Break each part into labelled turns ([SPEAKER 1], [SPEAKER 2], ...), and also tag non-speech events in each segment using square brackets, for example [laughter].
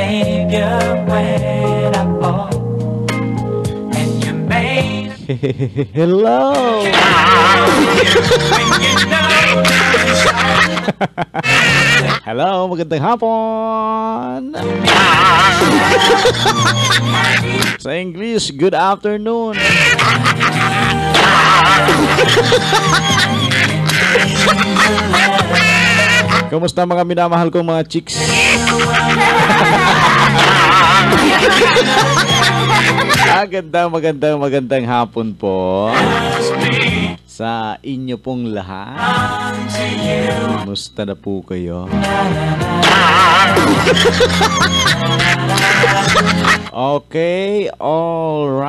[SPEAKER 1] savior when I fall. And you made [laughs]
[SPEAKER 2] Hello!
[SPEAKER 1] when you know
[SPEAKER 2] Hello, magandang hapon! [laughs] Sa English, good afternoon! [laughs] Kamusta mga minamahal kong mga chicks? Magandang, magandang, magandang hapon po sa inyo pong lahat. Kumusta na po kayo? Okay, all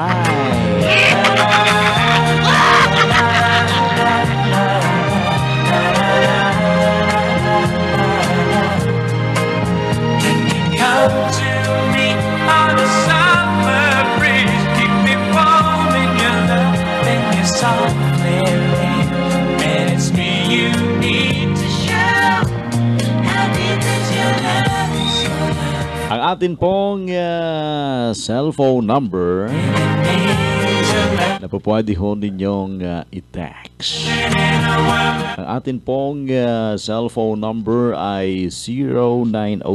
[SPEAKER 2] Ang atin pong uh, cellphone number na po pwede ho ninyong uh, i-text. Ang atin pong uh, cellphone number ay 0907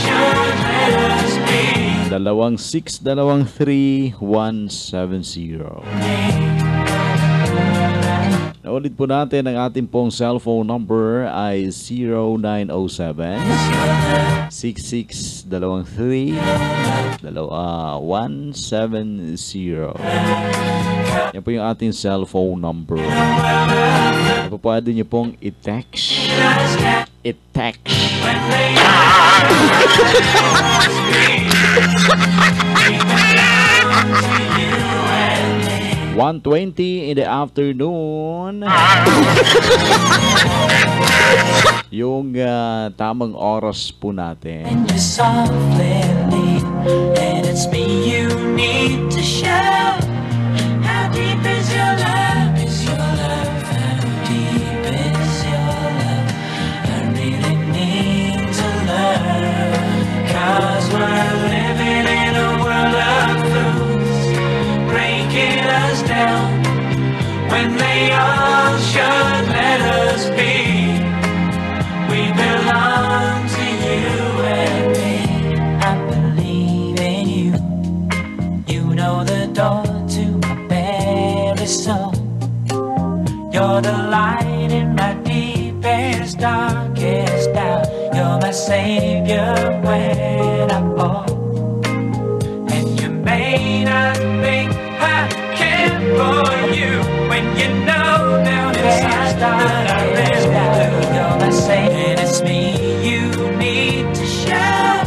[SPEAKER 1] should let us be.
[SPEAKER 2] dalawang 6 dalawang 3 170. Naulit po natin ang ating pong cellphone number ay 0907 66 dalawang 3 dalawa 170. Yan po yung ating cellphone number. Yan po pwede nyo pong i-text. I-text. [laughs] 1.20 in the afternoon. [laughs] Yung ah, tamang oras po natin.
[SPEAKER 1] And you softly lead, and it's me you need to show. How deep is your love? Is your love? How deep is your love? I really need to learn. Cause we're when they all should let us be. We belong to you and me. I believe in you. You know the door to my very soul. You're the light in my deepest, darkest doubt. You're my savior when I fall. And you may not think for you when you know down inside that I really do. You're my savior, and it's me you need to show.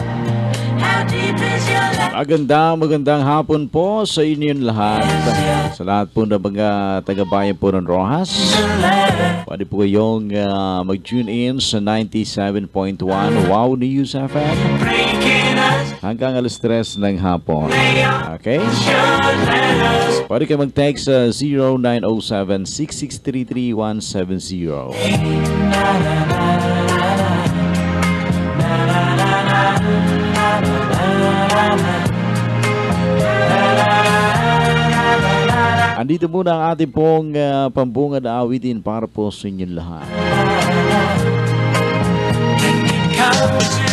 [SPEAKER 1] How deep is your love?
[SPEAKER 2] Magandang magandang hapon po sa inyong lahat. Sa lahat po ng mga taga-bayan po ng Rojas. Pwede po kayong ah, mag-tune in sa 97.1 Wow News FM
[SPEAKER 1] Breaking
[SPEAKER 2] hanggang alas 3 ng hapon. Okay?
[SPEAKER 1] us
[SPEAKER 2] Pwede kayo mag-text sa 0907-663-3170. Andito muna ang ating pong ah, pambungad awitin para po sa inyong lahat.
[SPEAKER 1] come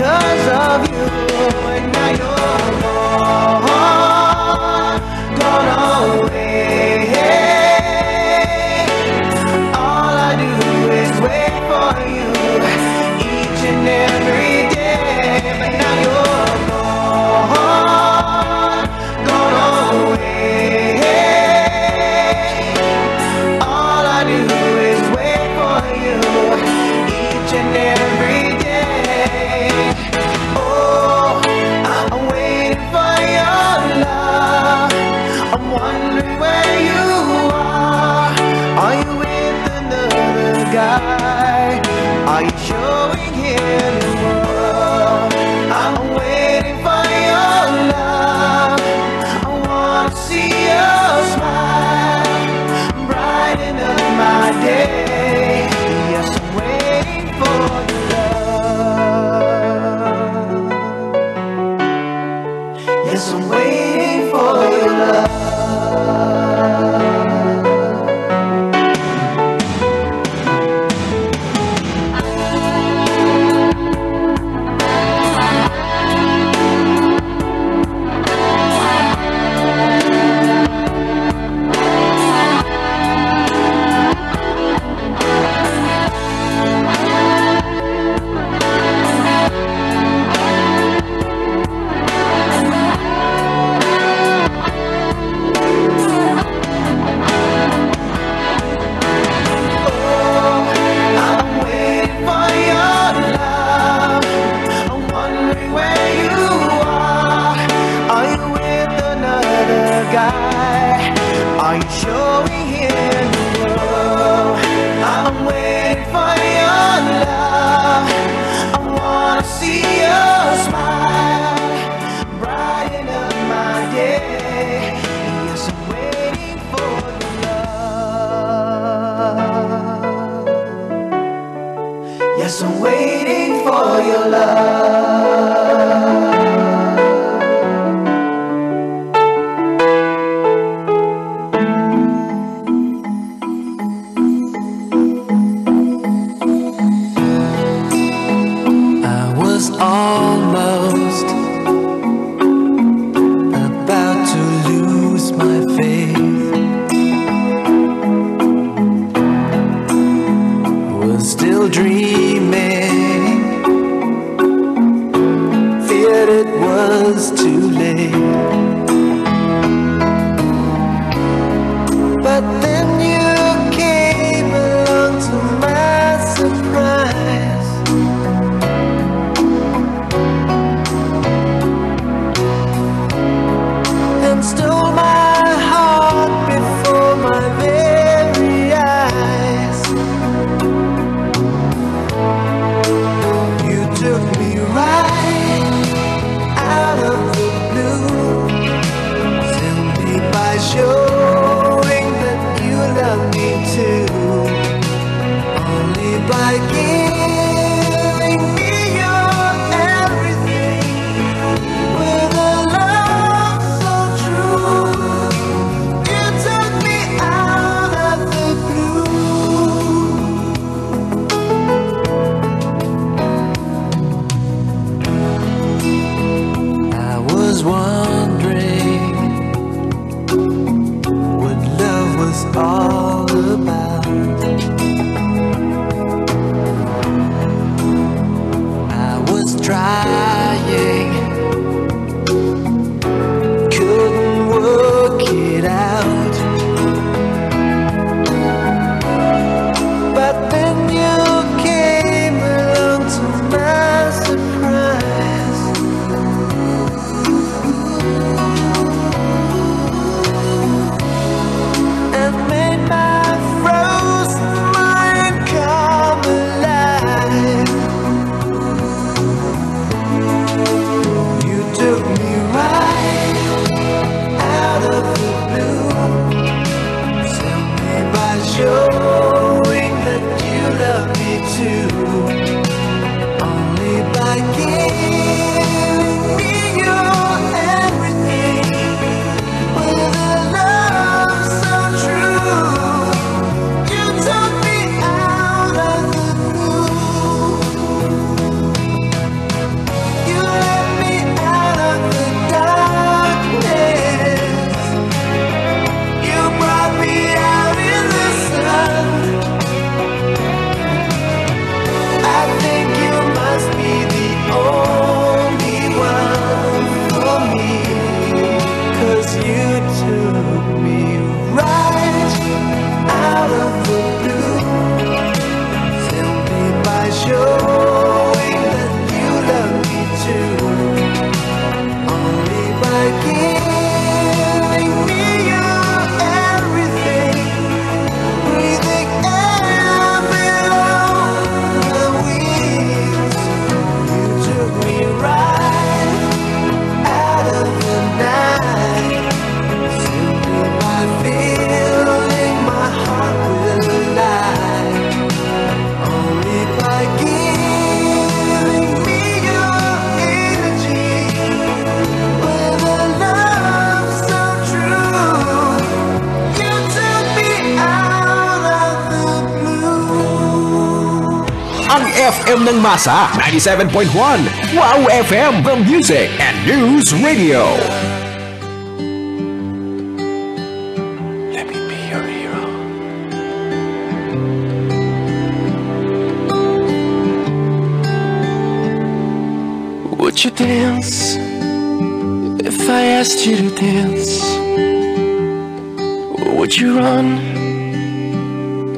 [SPEAKER 3] because of you. love.
[SPEAKER 4] Masa, 97.1, Wow FM, the music and news radio.
[SPEAKER 5] Would you dance if I asked you to dance? Would you run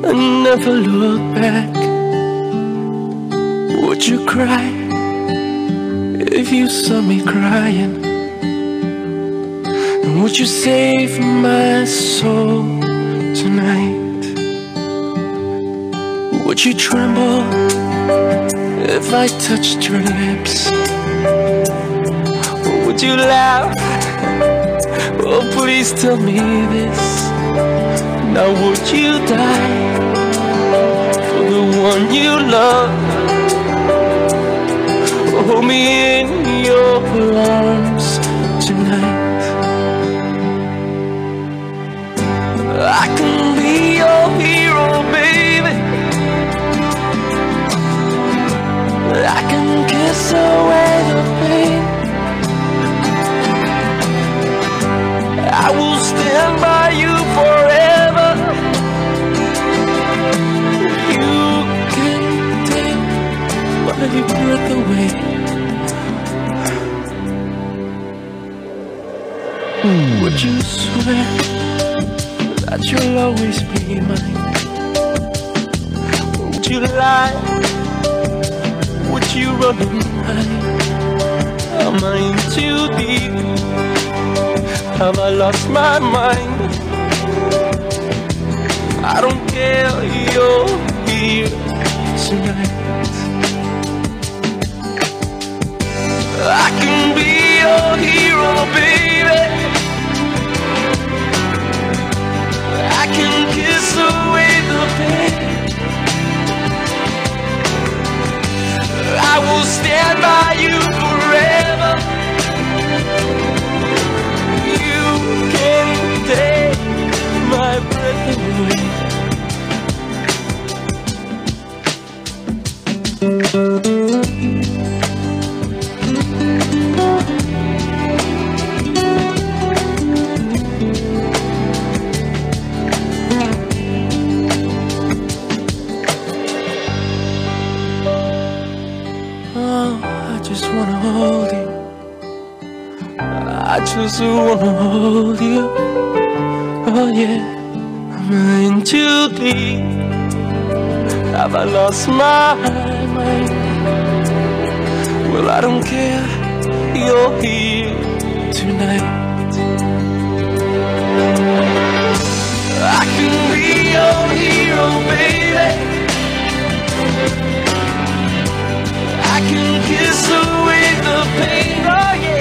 [SPEAKER 5] and never look back? cry if you saw me crying? And would you save my soul tonight? Would you tremble if I touched your lips? Or would you laugh? Oh, please tell me this. Now would you die for the one you love? Hold me in your arms tonight. I can be your hero, baby. I can kiss away the pain. I will stand by you forever. You can take my breath away. Would you swear that you'll always be mine? Would you lie? Would you run and hide? Am I in too deep? Have I lost my mind? I don't care, you're here tonight. I can be your hero, baby. Stand by you forever. You can take my breath away. Just wanna hold you. Oh yeah, I'm in too deep. Have I lost my mind? Well, I don't care. You're here tonight. I can be your hero, baby. I can kiss away the pain, oh yeah.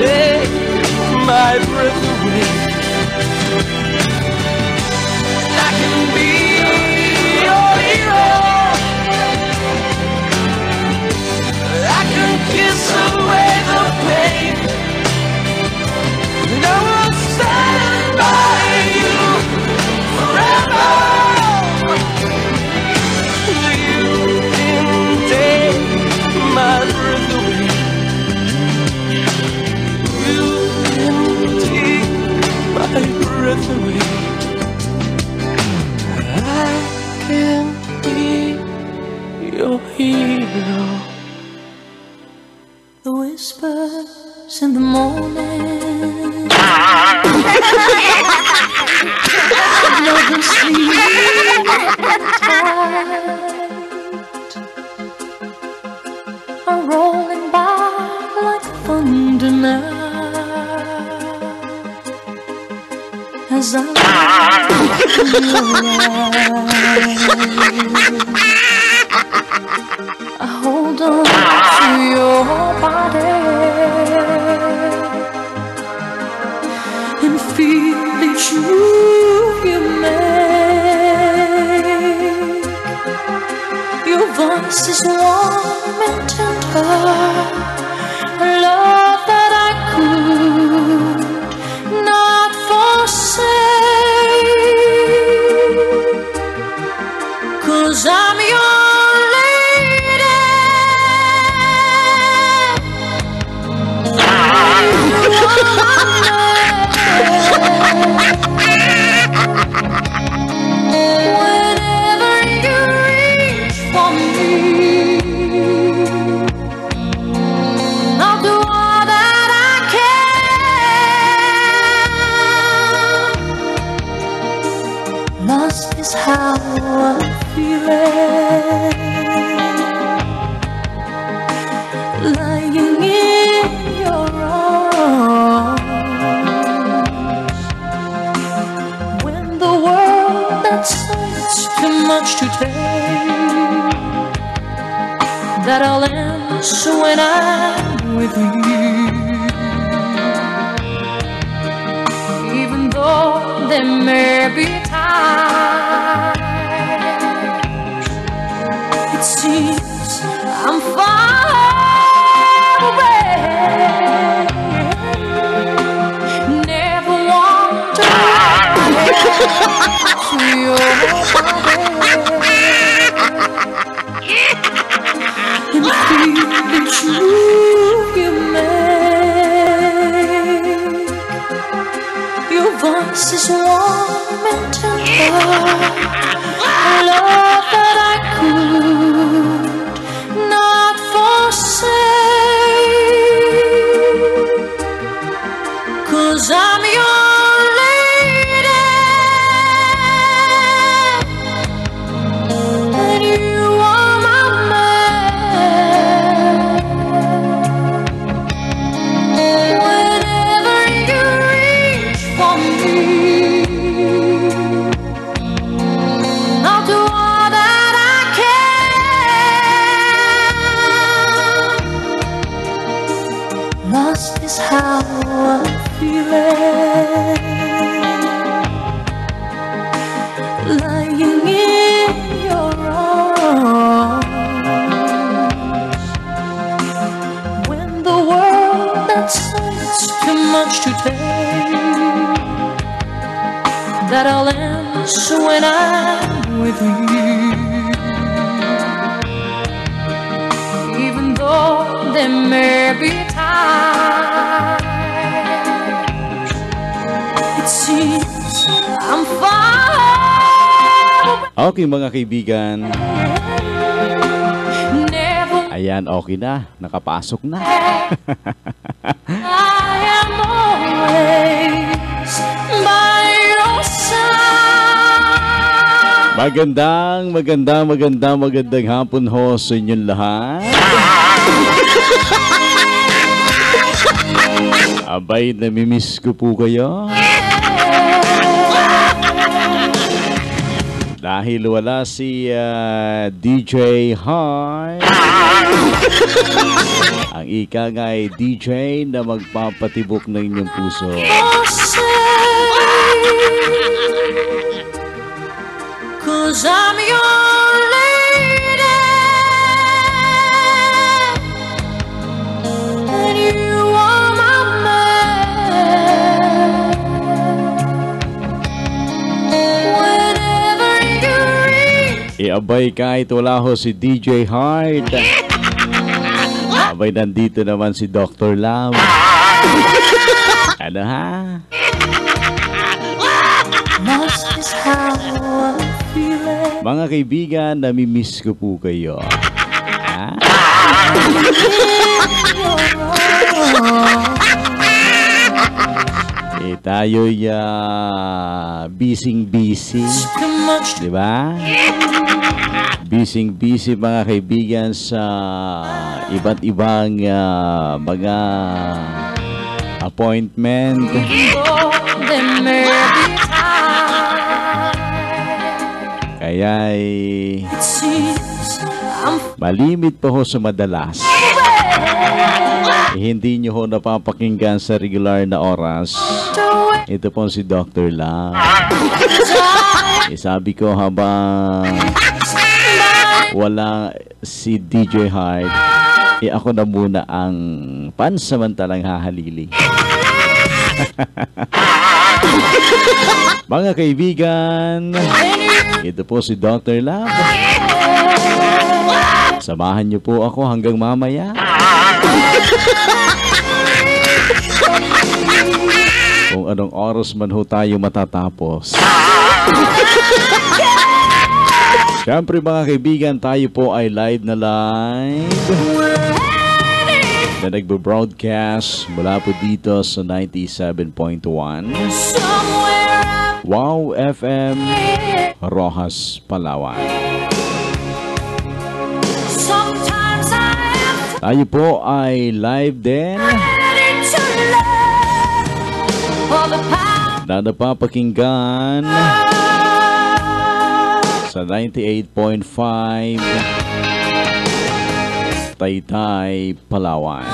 [SPEAKER 5] Take my breath away. Hero. The
[SPEAKER 6] whispers in the morning. And sleep are rolling by like thunder now. As I Lying in your arms. When the world that says too much to take, that all ends when I'm with you.
[SPEAKER 2] Okay mga kaibigan, ayan okay na, nakapasok na.
[SPEAKER 6] I am always by your side.
[SPEAKER 2] Magandang, magandang, magandang, magandang hapon ho sa inyong lahat. [laughs] Abay, namimiss ko po kayo. Dahil wala si ah, DJ Hart. [laughs] Ang ika nga ay DJ na magpapatibok ng inyong puso.
[SPEAKER 6] Cause I'm your
[SPEAKER 2] Iabay kahit wala ho si DJ Hart. Abay, nandito naman si Dr. Lam. Ano ha? Mga kaibigan, namimiss ko po kayo. Ha? Eh, tayo'y ah, busy-busy. Di ba? Busy-busy mga kaibigan sa iba't ibang ah, mga appointment.
[SPEAKER 6] to go There may be time
[SPEAKER 2] Kaya ay
[SPEAKER 6] It seems I'm
[SPEAKER 2] malimit pa ho sa madalas. Hindi nyo ho napapakinggan sa regular na oras. Ito po si Dr. Lam. Eh, sabi ko habang wala si DJ Hart, eh ako na muna ang pansamantalang hahalili. [laughs] Mga kaibigan, ito po si Dr. Lab. Samahan niyo po ako hanggang mamaya. [laughs] Kung anong oras man ho tayo matatapos. [laughs] Siyempre mga kaibigan, tayo po ay live na live na nagbo-broadcast mula po dito sa 97.1
[SPEAKER 6] somewhere
[SPEAKER 2] Wow FM Rojas, Palawan. Tayo po ay live din na napapakinggan sa 98.5 Taytay, Palawan.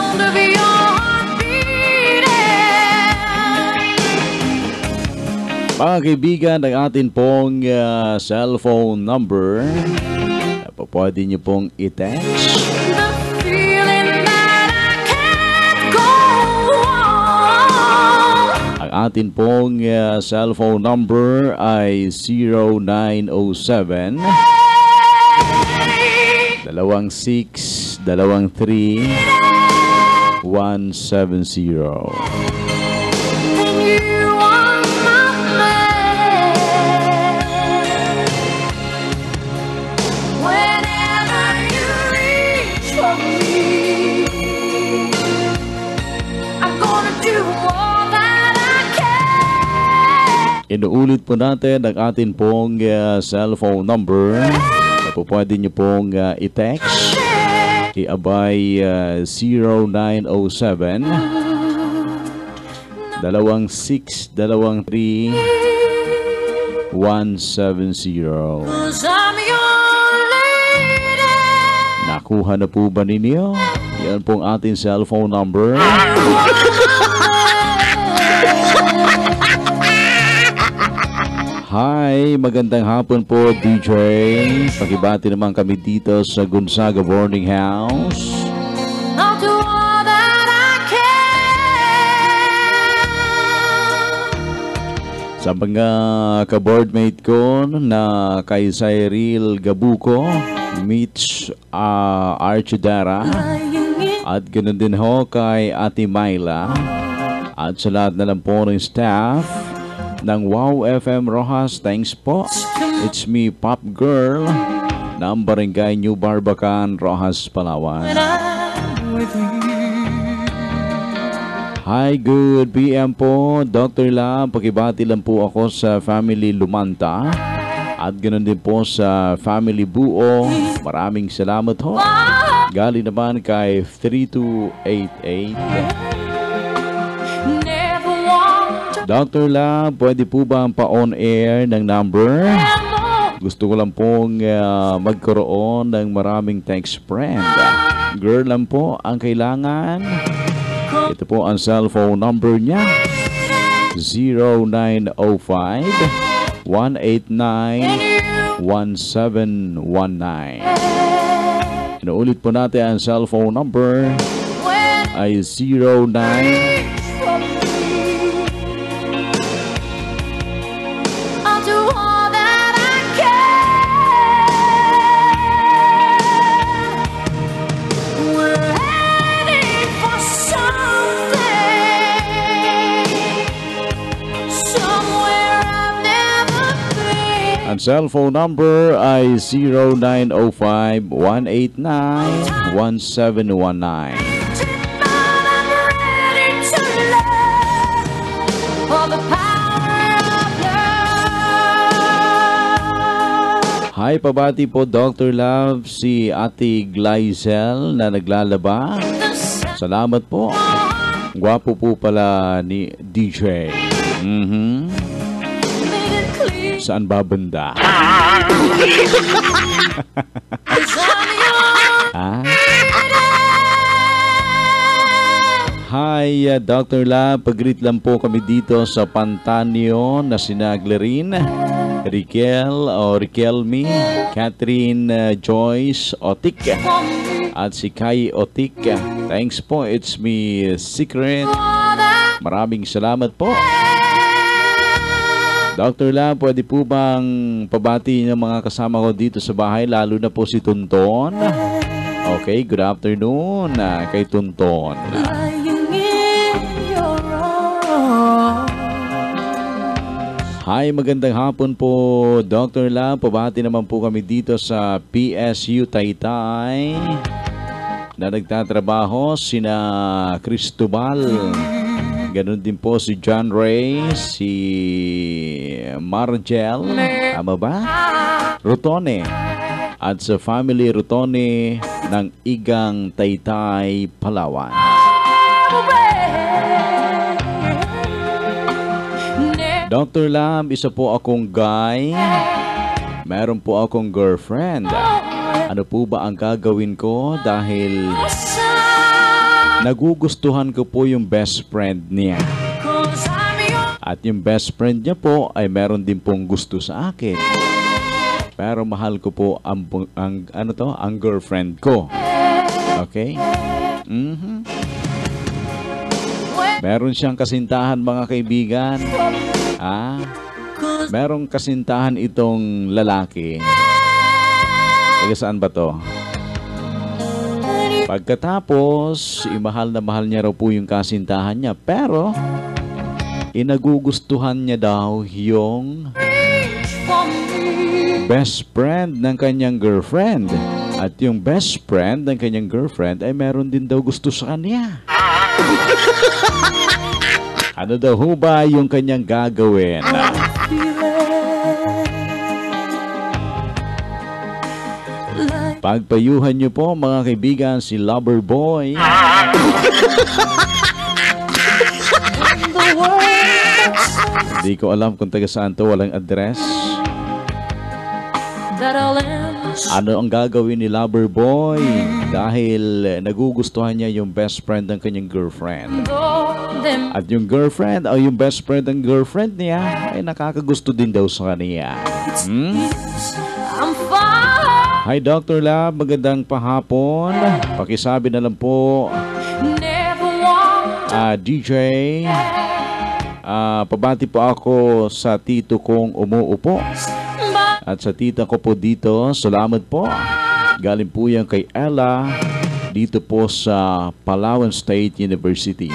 [SPEAKER 2] Mga kaibigan, ang atin pong ah, cellphone number na pwede nyo pong i-text. Atin pong ah, cellphone number ay 0907 dalawang 6 dalawang 3 170. Inuulit po natin ang atin pong ah, cellphone number na po pwede nyo pong ah, i-text. I-abay ah, 0907 dalawang 6 dalawang 3 170.
[SPEAKER 7] Cause I'm your lady.
[SPEAKER 2] Nakuha na po ba ninyo? Yan pong ating cellphone number. [laughs] Hi, magandang hapon po DJ. Pakibati naman kami dito sa Gonzaga Boarding House. Sa mga ka-boardmate ko na kay Cyril Gabuco, Mitch uh, Archidara, at ganoon din ho kay Ate Myla, at sa lahat na lang po ng staff ng Wow FM Rojas, thanks po. It's me, Pop Girl, ng Barangay New Barbacan, Rojas, Palawan. Hi, good PM po. Dr. Lam, pakibati lang po ako sa family Lumanta. At ganoon din po sa family Buo. Maraming salamat ho. Galing naman kay 3288. Dr. Lam, pwede po ba ang pa-on air ng number? Gusto ko lang pong ah, magkaroon ng maraming text friend. Girl lang po ang kailangan. Ito po ang cellphone number niya. 0905 189 1719. Inuulit po natin ang cellphone number ay 09
[SPEAKER 7] the power of love.
[SPEAKER 2] Hi, pabati po Dr. Love, si Ate Glyzel na naglalaba. Salamat po. Gwapo po pala ni DJ. Mhm. Saan ba banda?
[SPEAKER 7] Cause I'm yours.
[SPEAKER 2] Ah? Hi, uh, Dr. Love. Pag-greet lang po kami dito sa Pantanyo na sina Glerin, Riquel o Riquelme, Catherine uh, Joyce Otik, at si Kai Otik. Thanks po. It's me, Secret. Maraming salamat po. Dr. Love, pwede po bang pabati ng mga kasama ko dito sa bahay, lalo na po si Tunton? Okay, good afternoon ah, kay Tunton. Hi, magandang hapon po, Dr. Love. Pabati naman po kami dito sa PSU Taytay na nagtatrabaho sina Cristobal. Ganon din po si John Ray, si Margel, tama ba? Rutone. At sa family Rutone ng Igang Taytay, Palawan. Dr. Lam, isa po akong guy. Meron po akong girlfriend. Ano po ba ang gagawin ko dahil nagugustuhan ko po yung best friend niya. At yung best friend niya po ay meron din pong gusto sa akin. Pero mahal ko po ang, ang ano to, ang girlfriend ko. Okay? Mhm. Meron siyang kasintahan mga kaibigan. Ah, merong kasintahan itong lalaki. Taga saan ba to? Pagkatapos, imahal na mahal niya raw po yung kasintahan niya. Pero, inagugustuhan niya daw yung best friend ng kanyang girlfriend. At yung best friend ng kanyang girlfriend ay meron din daw gusto sa kanya. [laughs] ano daw ho ba yung kanyang gagawin? Pagpayuhan niyo po mga kaibigan si Lover Boy.
[SPEAKER 7] the world
[SPEAKER 2] Di ko alam kung taga saan to, walang address. Ano ang gagawin ni Lover Boy? Dahil nagugustuhan niya yung best friend ng kanyang girlfriend. At yung girlfriend o yung best friend ng girlfriend niya ay nakakagusto din daw sa kanya. Hmm? Hi Dr. Lab, magandang pahapon. Pakisabi na lang po, ah, DJ, ah, pabati po ako sa tito kong umuupo. At sa tita ko po dito, salamat po. Galing po yan kay Ella dito po sa Palawan State University.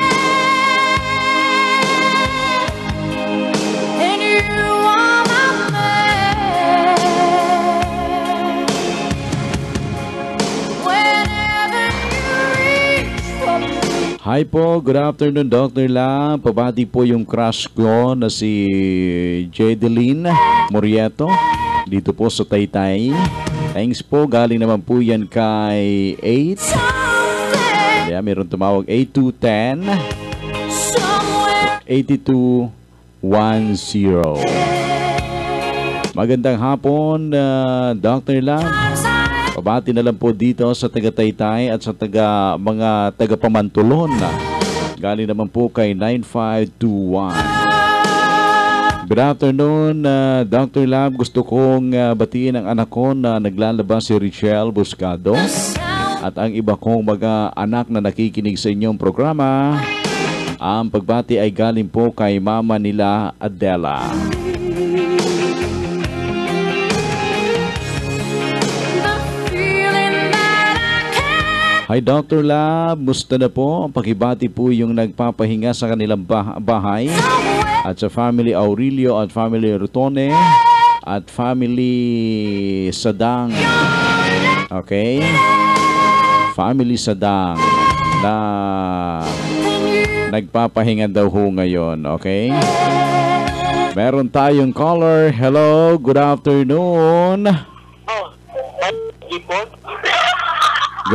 [SPEAKER 2] Hi po, good afternoon Dr. La. Pabati po yung crush ko na si Jedeline Morieto dito po sa Taytay. Thanks po, galing naman po yan kay 8.
[SPEAKER 7] something
[SPEAKER 2] Yeah, meron tumawag 8210
[SPEAKER 7] somewhere.
[SPEAKER 2] 8210. Magandang hapon, uh, Dr. La. Pabati na lang po dito sa taga Taytay at sa taga mga taga Pamantulon. Galing naman po kay 9521. Good afternoon, uh, Dr. Lab. Gusto kong uh, batiin ang anak ko na naglalabas si Richelle Buscado at ang iba kong mga anak na nakikinig sa inyong programa. Ang pagbati ay galing po kay mama nila Adela. Hi Dr. Lab, musta na po? Pakibati po yung nagpapahinga sa kanilang bah- bahay at sa family Aurelio at family Rutone at family Sadang. Okay? Family Sadang na nagpapahinga daw ho ngayon. Okay? Meron tayong caller. Hello, good afternoon. Good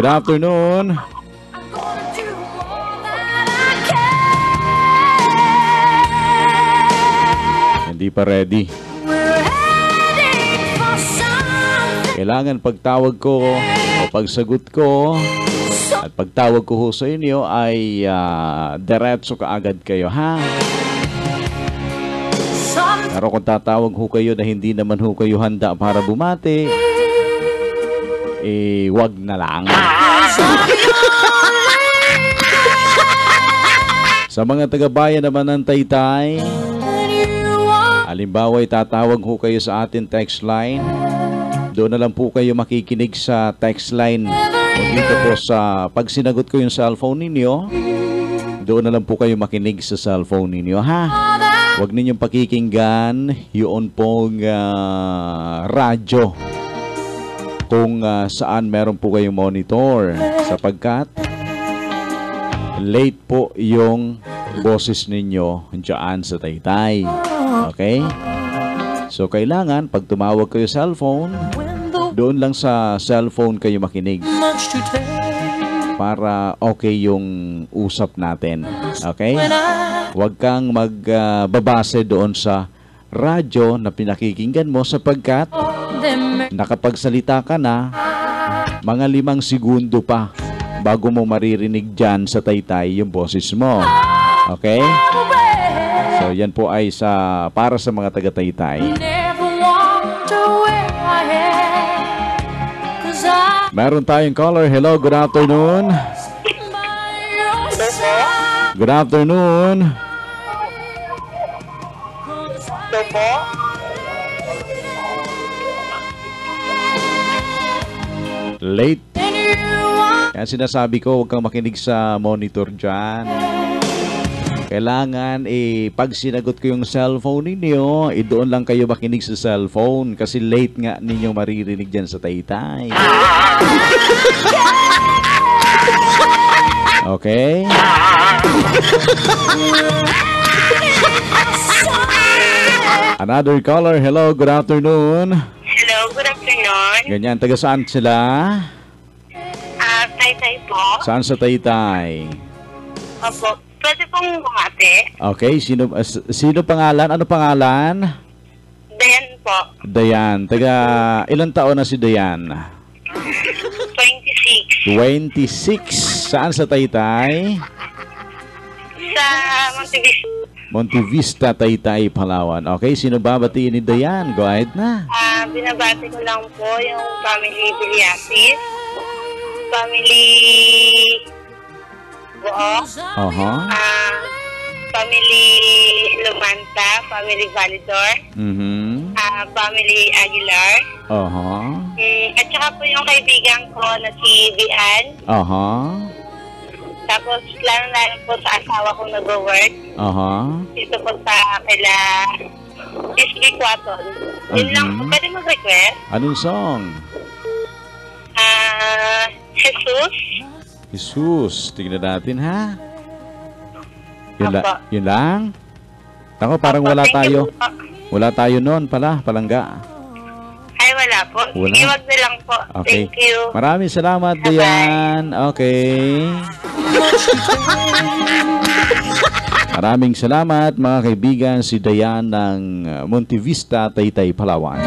[SPEAKER 2] afternoon.
[SPEAKER 7] I can.
[SPEAKER 2] Hindi pa ready. Kailangan pagtawag ko o pagsagot ko at pagtawag ko ho sa inyo ay ah, diretso kaagad kayo ha. Pero kung tatawag ho kayo na hindi naman ho kayo handa para bumati, eh wag na lang. [laughs] Sa mga taga-bayan naman ng Taytay, halimbawa tatawag ho kayo sa ating text line. Doon na lang po kayo makikinig sa text line. Dito po sa pag sinagot ko yung cellphone ninyo, doon na lang po kayo makinig sa cellphone ninyo ha. Huwag ninyong pakikinggan yun pong ah, radyo kung ah, saan meron po kayong monitor sapagkat late po yung boses ninyo dyan sa taytay. Okay? So, kailangan pag tumawag kayo cellphone, doon lang sa cellphone kayo makinig para okay yung usap natin. Okay? Huwag kang magbabase doon sa radyo na pinakikinggan mo sapagkat nakapagsalita ka na Mga limang segundo pa bago mo maririnig dyan sa taytay yung boses mo. Okay? So, yan po ay sa para sa mga taga-taytay. Meron tayong caller. Hello, good afternoon. Good afternoon.
[SPEAKER 8] Ito po.
[SPEAKER 2] Late. Kaya sinasabi ko, huwag kang makinig sa monitor dyan. Kailangan, eh, pag sinagot ko yung cellphone ninyo, eh, doon lang kayo makinig sa cellphone kasi late nga ninyo maririnig dyan sa taytay. Okay? Another caller. Hello, good afternoon. Ganyan, taga saan sila?
[SPEAKER 8] Ah, tay-tay po.
[SPEAKER 2] Saan sa taytay?
[SPEAKER 8] Opo. Pwede pong bumati.
[SPEAKER 2] Okay, sino uh, sino pangalan? Ano pangalan?
[SPEAKER 8] Dayan po.
[SPEAKER 2] Dayan. Taga ilang taon na si Dayan?
[SPEAKER 8] 26.
[SPEAKER 2] 26. Saan sa Taytay?
[SPEAKER 8] Sa Montevista.
[SPEAKER 2] Montevista, Taytay, Palawan. Okay, sino babatiin ni Dayan? Go ahead na.
[SPEAKER 8] Ah, binabati ko lang po yung family Biliasis. Family Buo.
[SPEAKER 2] Oho.
[SPEAKER 8] Ah, family Lumanta. Family Validor.
[SPEAKER 2] Mhm.
[SPEAKER 8] Ah, family Aguilar.
[SPEAKER 2] Oho.
[SPEAKER 8] Mm, at saka po yung kaibigan ko na si Bian.
[SPEAKER 2] Oho.
[SPEAKER 8] Tapos, lalo-lalo po sa asawa kong nag-work.
[SPEAKER 2] Oho.
[SPEAKER 8] Dito po sa kaila SB Quaton. Yun lang po.
[SPEAKER 2] Mhm.
[SPEAKER 8] Pwede mag-request.
[SPEAKER 2] Anong song?
[SPEAKER 8] Ah, Jesus.
[SPEAKER 2] Jesus. Tingnan natin ha. Yun, la-
[SPEAKER 8] Apo.
[SPEAKER 2] yun lang? Ako, parang
[SPEAKER 8] Opo,
[SPEAKER 2] wala
[SPEAKER 8] thank
[SPEAKER 2] tayo.
[SPEAKER 8] po.
[SPEAKER 2] Wala tayo noon pala, palangga.
[SPEAKER 8] Ay, wala po.
[SPEAKER 2] Wala.
[SPEAKER 8] Sige, wag na lang po.
[SPEAKER 2] Okay.
[SPEAKER 8] Thank you.
[SPEAKER 2] Maraming salamat,
[SPEAKER 8] Bye-bye.
[SPEAKER 2] Dian. Okay. Maraming salamat mga kaibigan si Dayan ng Montevista, Taytay, Palawan.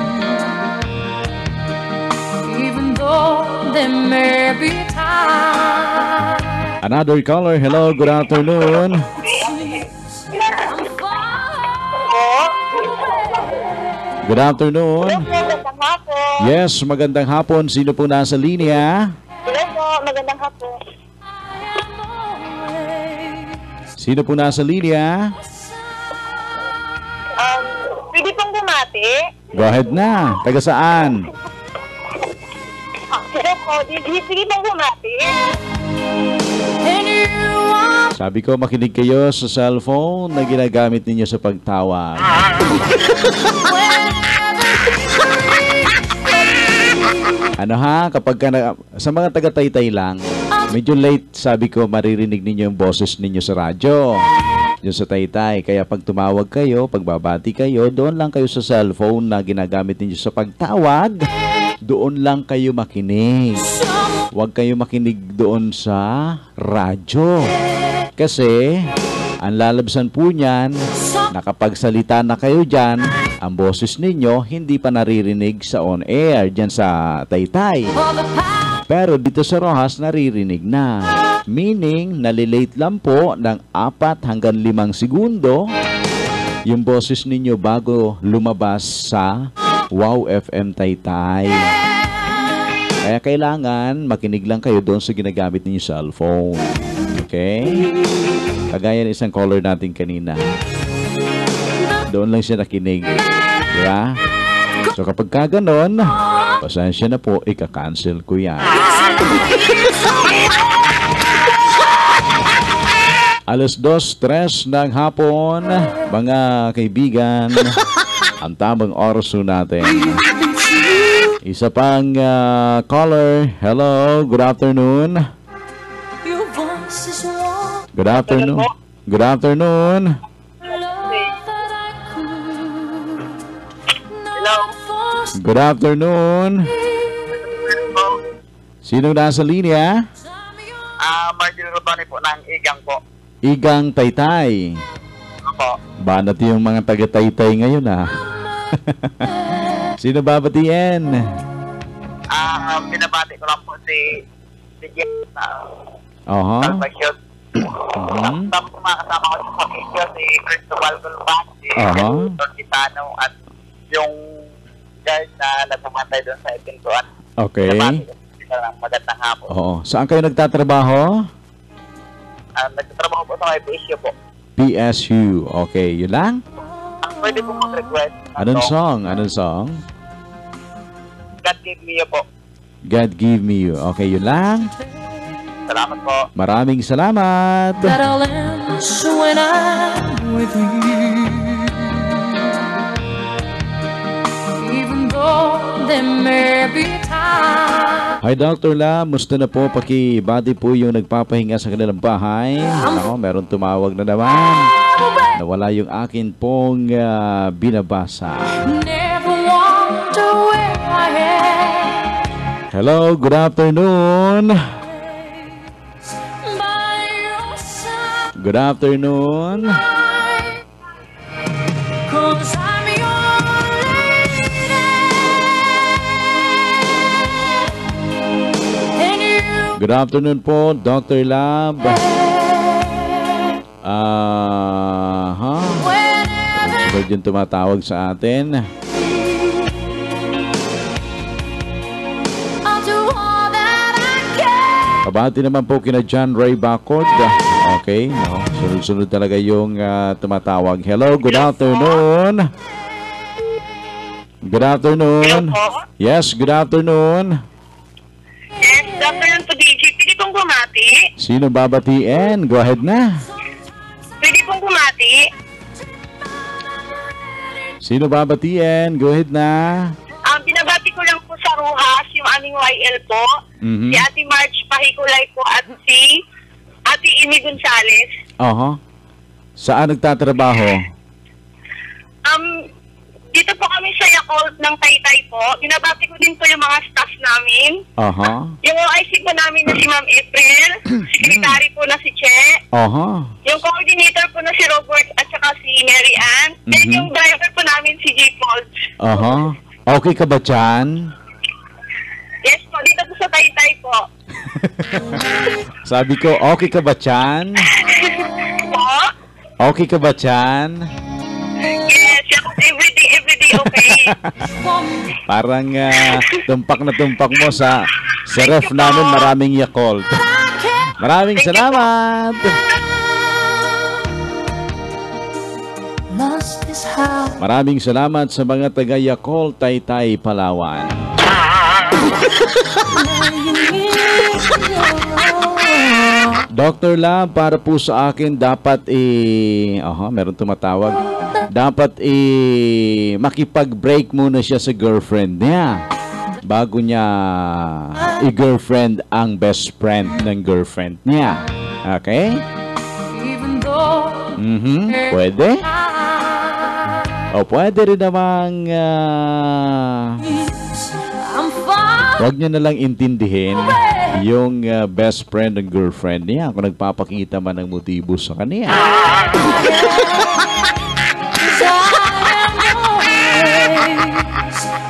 [SPEAKER 7] even though there may be times
[SPEAKER 2] Another caller. Hello, good afternoon. Good afternoon.
[SPEAKER 8] Magandang hapon.
[SPEAKER 2] Yes, magandang hapon. Sino po nasa linya?
[SPEAKER 8] Hello po. Magandang hapon.
[SPEAKER 2] Sino po nasa linya?
[SPEAKER 8] Um, pwede pong bumati?
[SPEAKER 2] Go ahead na. Taga saan?
[SPEAKER 8] Ah, hello po. Sige pong bumati.
[SPEAKER 2] Sabi ko, makinig kayo sa cellphone na ginagamit ninyo sa pagtawag. Ano ha, kapag ka na, sa mga taga-taytay lang, medyo late sabi ko maririnig ninyo yung boses ninyo sa radyo. Yung sa taytay. Kaya pag tumawag kayo, pagbabati kayo, doon lang kayo sa cellphone na ginagamit ninyo sa pagtawag. Doon lang kayo makinig. Huwag kayo makinig doon sa radyo. Kasi, ang lalabsan po niyan, nakapagsalita na kayo dyan, ang boses ninyo hindi pa naririnig sa on air dyan sa taytay. Pero dito sa Rojas, naririnig na. Meaning, nalilate lang po ng apat hanggang limang segundo yung boses ninyo bago lumabas sa Wow FM Taytay. Kaya kailangan makinig lang kayo doon sa ginagamit ninyo cellphone. Okay? Kagaya ng isang caller natin kanina. Doon lang siya nakinig. Di ba? So kapag ka ganon, pasensya na po, ika-cancel ko yan. Alas dos, tres ng hapon, mga kaibigan, ang tamang oras natin. Isa pang ah, caller. Hello, good afternoon. Good afternoon. Good afternoon.
[SPEAKER 8] Hello.
[SPEAKER 2] Good afternoon. Sino nasa linya?
[SPEAKER 8] Ah, Martin Rodoni po ng Igang po.
[SPEAKER 2] Igang Taytay.
[SPEAKER 8] Opo.
[SPEAKER 2] Banat yung mga taga-Taytay ngayon ah. [laughs] Sino babatiin?
[SPEAKER 9] Ah, um, binabati ko lang po si si Jeff na
[SPEAKER 2] Aha.
[SPEAKER 9] Salvacion.
[SPEAKER 2] Mhm.
[SPEAKER 9] Tapos mga kasama ko sa pamilya, si Cristobal Gulban, si
[SPEAKER 2] Aha.
[SPEAKER 9] Don Titano, at yung guard na nagmamatay doon sa Ipintuan.
[SPEAKER 2] Okay.
[SPEAKER 9] Binabati ko sila ng magandang hapon.
[SPEAKER 2] Oo. Saan kayo nagtatrabaho?
[SPEAKER 9] Ah, nagtatrabaho po sa may issue po.
[SPEAKER 2] PSU. Okay, yun lang?
[SPEAKER 9] Ah, pwede po mag-request. ng
[SPEAKER 2] Anong
[SPEAKER 9] song.
[SPEAKER 2] Anong song?
[SPEAKER 9] God give me you po.
[SPEAKER 2] God give me you. Okay, yun lang?
[SPEAKER 9] Salamat po.
[SPEAKER 2] Maraming salamat.
[SPEAKER 7] that all ends when I'm with you. Even though there may be times
[SPEAKER 2] Hi Dr. La, musta na po? Paki-body po yung nagpapahinga sa kanilang bahay. Ako, meron tumawag na naman. Nawala yung akin pong ah, binabasa. Hello, good afternoon. Good afternoon. Good afternoon po, Dr. Lab. Ah, ha? Sunod yung tumatawag sa atin.
[SPEAKER 7] I'll do all that I can.
[SPEAKER 2] Kabati naman po kina John Ray Bacod. Okay, no. Sunod-sunod talaga yung ah, tumatawag. Hello, good afternoon. Good afternoon.
[SPEAKER 8] Hello po.
[SPEAKER 2] Yes, good afternoon.
[SPEAKER 8] Yes, good afternoon po, DJ. Pwede pong bumati?
[SPEAKER 2] Sino babatiin? Go ahead na.
[SPEAKER 8] Pwede pong bumati?
[SPEAKER 2] Sino babatiin? Go ahead na.
[SPEAKER 8] Um, binabati ko lang po sa Ruhas, yung aming YL po.
[SPEAKER 2] Mhm.
[SPEAKER 8] Si Ate March Pahikulay po at si Ate Amy Gonzales.
[SPEAKER 2] Aha. Saan nagtatrabaho?
[SPEAKER 8] Um, dito po kami sa Yakult ng Taytay po. Binabati ko din po yung mga staff namin.
[SPEAKER 2] Aha.
[SPEAKER 8] Yung OIC po namin na si Ma'am April, secretary po na si Che,
[SPEAKER 2] Aha.
[SPEAKER 8] yung coordinator po na si Robert at saka si Mary Ann, then
[SPEAKER 2] Mhm.
[SPEAKER 8] yung driver po namin si J. Paul.
[SPEAKER 2] Aha. Okay ka ba dyan?
[SPEAKER 8] Yes po, dito po sa Taytay po. [laughs]
[SPEAKER 2] Sabi ko, okay ka ba dyan? [laughs]
[SPEAKER 8] po?
[SPEAKER 2] Okay ka ba dyan?
[SPEAKER 8] Yes, okay.
[SPEAKER 2] Parang ah, tumpak na tumpak mo sa sa ref namin maraming Yakult. Maraming salamat.
[SPEAKER 7] Is how
[SPEAKER 2] Maraming salamat sa mga taga Yakult, Taytay, Palawan. [laughs] Dr. Lab, para po sa akin, dapat eh... Aha, meron tumatawag. Dapat eh... Makipag-break muna siya sa girlfriend niya. Bago niya i-girlfriend ang best friend ng girlfriend niya. Okay? Mhm. Pwede?
[SPEAKER 7] I
[SPEAKER 2] O pwede rin namang...
[SPEAKER 7] far
[SPEAKER 2] Huwag niyo na lang intindihin yung uh, best friend ng girlfriend niya kung nagpapakita man ng motibo sa kanya.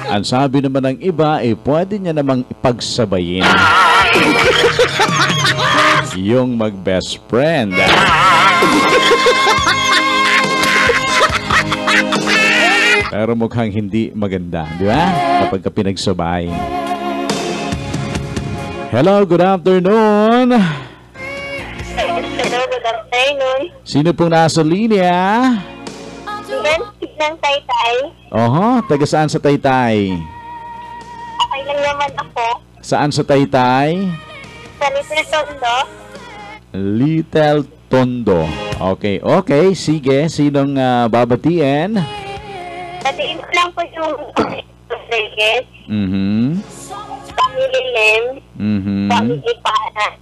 [SPEAKER 2] Ang sabi naman ng iba, eh, pwede niya namang ipagsabayin yung mag-best friend. Pero mukhang hindi maganda, di ba? Kapag ka pinagsabay. Hello, good afternoon.
[SPEAKER 8] Hello, good afternoon.
[SPEAKER 2] Sino pong nasa linya?
[SPEAKER 8] Nancy ng Taytay.
[SPEAKER 2] Oho, taga saan sa Taytay?
[SPEAKER 8] Okay lang naman ako.
[SPEAKER 2] Saan sa Taytay?
[SPEAKER 8] Sa Little Tondo.
[SPEAKER 2] Little Tondo. Okay, okay. Sige, sinong ah, babatiin?
[SPEAKER 8] Datiin ko lang po yung Rodriguez,
[SPEAKER 2] Mhm.
[SPEAKER 8] Panay,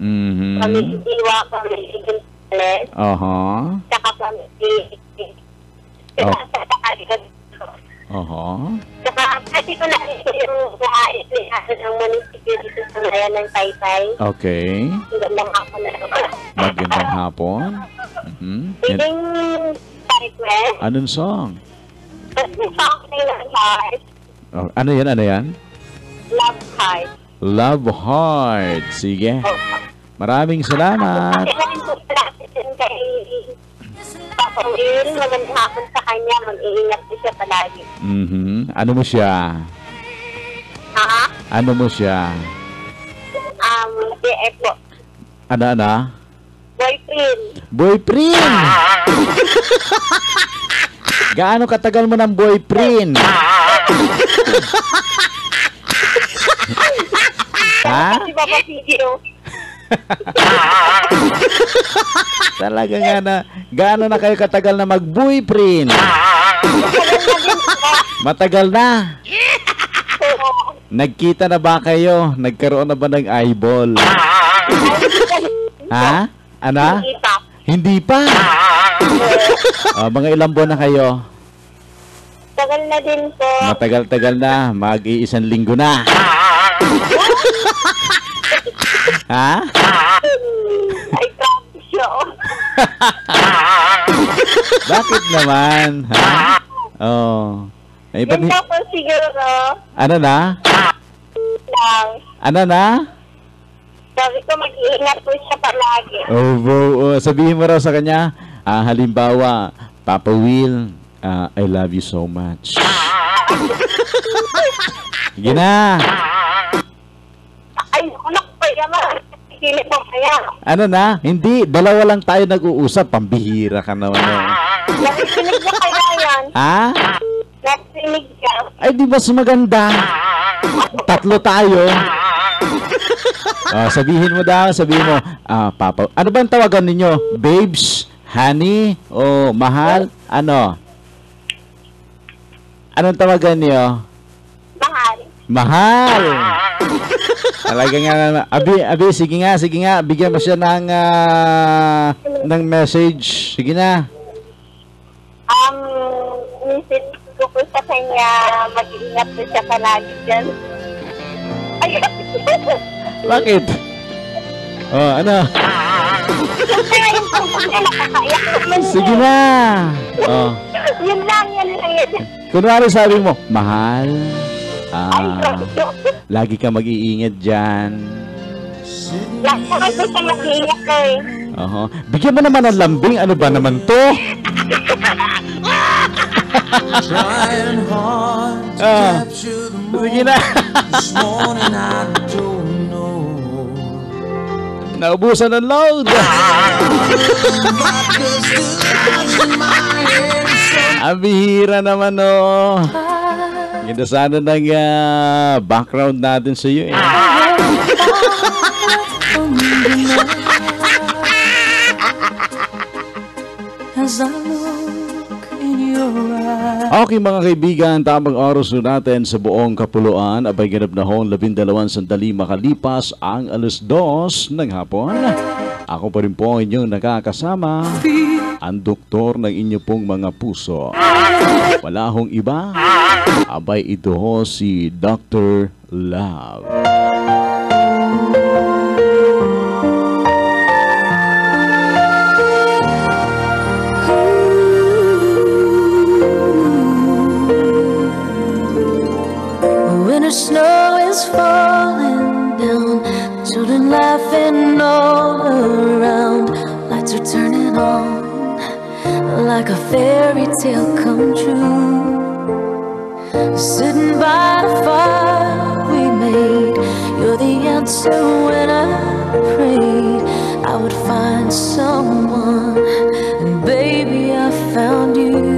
[SPEAKER 2] Mhm.
[SPEAKER 8] Family Diwa, Family Gonzales,
[SPEAKER 2] Aha.
[SPEAKER 8] saka Family
[SPEAKER 2] Oh. Aha.
[SPEAKER 8] Saka pwede ko na ito yung naayos ng munisipyo dito sa Mayan ng Taytay.
[SPEAKER 2] Okay.
[SPEAKER 8] Ang ganda nga ako na
[SPEAKER 2] Magandang hapon. Mhm. Yan-
[SPEAKER 8] Pwedeng request.
[SPEAKER 2] Anong song?
[SPEAKER 8] Kasi sa akin ng heart.
[SPEAKER 2] Oh, ano yan? Ano yan?
[SPEAKER 8] Love Heart.
[SPEAKER 2] Love Heart. Sige. Maraming salamat.
[SPEAKER 8] Will. Magandang hapon sa kanya. Mag-iingat po siya palagi.
[SPEAKER 2] Mhm. Ano mo siya?
[SPEAKER 8] Ha?
[SPEAKER 2] Ano mo siya?
[SPEAKER 8] Um, BF po.
[SPEAKER 2] Ano, ano?
[SPEAKER 8] Boyfriend.
[SPEAKER 2] Boyfriend! [laughs] Gaano katagal mo ng boyfriend? [laughs] ha?
[SPEAKER 8] Si Papa Video.
[SPEAKER 2] Talaga nga na, gaano na kayo katagal na mag-boyfriend? Matagal na. Nagkita na ba kayo? Nagkaroon na ba ng eyeball? Ha? Ano? Hindi pa. Ah, mga ilang buwan na kayo?
[SPEAKER 8] Tagal na din po.
[SPEAKER 2] Matagal-tagal na. Mag-iisang linggo na. Ha?
[SPEAKER 8] Ay, yun.
[SPEAKER 2] Bakit naman? Ha? Oh. Ay, ba't
[SPEAKER 8] Yun
[SPEAKER 2] hi-
[SPEAKER 8] na po siguro.
[SPEAKER 2] ano na?
[SPEAKER 8] Lang.
[SPEAKER 2] Ano na?
[SPEAKER 8] Sabi ko, mag-iingat po siya palagi.
[SPEAKER 2] Oh, bro, oh, sabihin mo raw sa kanya, ah, halimbawa, Papa Will, ah, I love you so much. [laughs] Sige na.
[SPEAKER 8] Ay, anak pa yaman. Hindi po kaya.
[SPEAKER 2] Ano na? Hindi, dalawa lang tayo nag-uusap. Pambihira ka naman. Oh.
[SPEAKER 8] Nakikinig na kaya yan.
[SPEAKER 2] Ha?
[SPEAKER 8] Nakikinig ka.
[SPEAKER 2] Ay, di mas maganda. Tatlo tayo. Oh, sabihin mo daw, sabihin mo, ah, Papa, ano ba ang tawagan ninyo? Babes? Honey? O mahal? Ano? Anong tawagan niyo?
[SPEAKER 8] Mahal.
[SPEAKER 2] Mahal! Talaga nga naman. Abi, abi, sige nga, sige nga. Bigyan mo siya ng, ah, ng message. Sige na.
[SPEAKER 8] Um, message ko po sa kanya, mag-iingat po siya palagi dyan. Ay,
[SPEAKER 2] Bakit? Oh, ano? Sige na. Oh.
[SPEAKER 8] Yun lang, yun lang yun.
[SPEAKER 2] Kunwari sabi mo, mahal.
[SPEAKER 8] Ay,
[SPEAKER 2] Ah, lagi ka mag-iingat dyan.
[SPEAKER 8] Po siya mag-iingat ko eh.
[SPEAKER 2] Oho. Bigyan mo naman ng lambing. Ano ba naman to? [laughs] Ah. Sige na. [laughs] Naubusan ng load. [laughs] Ang bihira naman, oh. Ganda sana ng ah, background natin sa iyo, eh. [laughs] Okay mga kaibigan, tamang oras na natin sa buong kapuluan. Abay ganap na hong labindalawang sandali makalipas ang alas dos ng hapon. Ako pa rin po ang inyong nakakasama, ang doktor ng inyo pong mga puso. Wala hong iba, abay ito ho si Dr. Love.
[SPEAKER 6] The snow is falling down, children laughing all around, lights are turning on like a fairy tale come true. Sitting by the fire we made, you're the answer when I prayed I would find someone, and baby, I found you.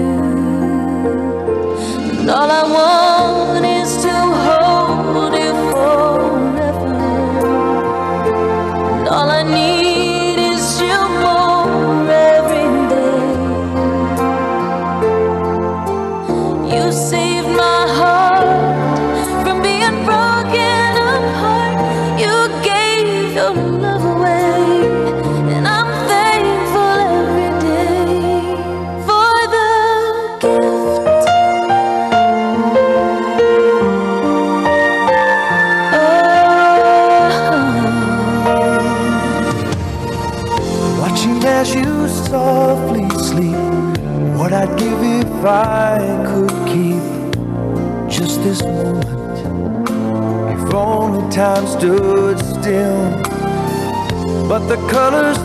[SPEAKER 6] The colors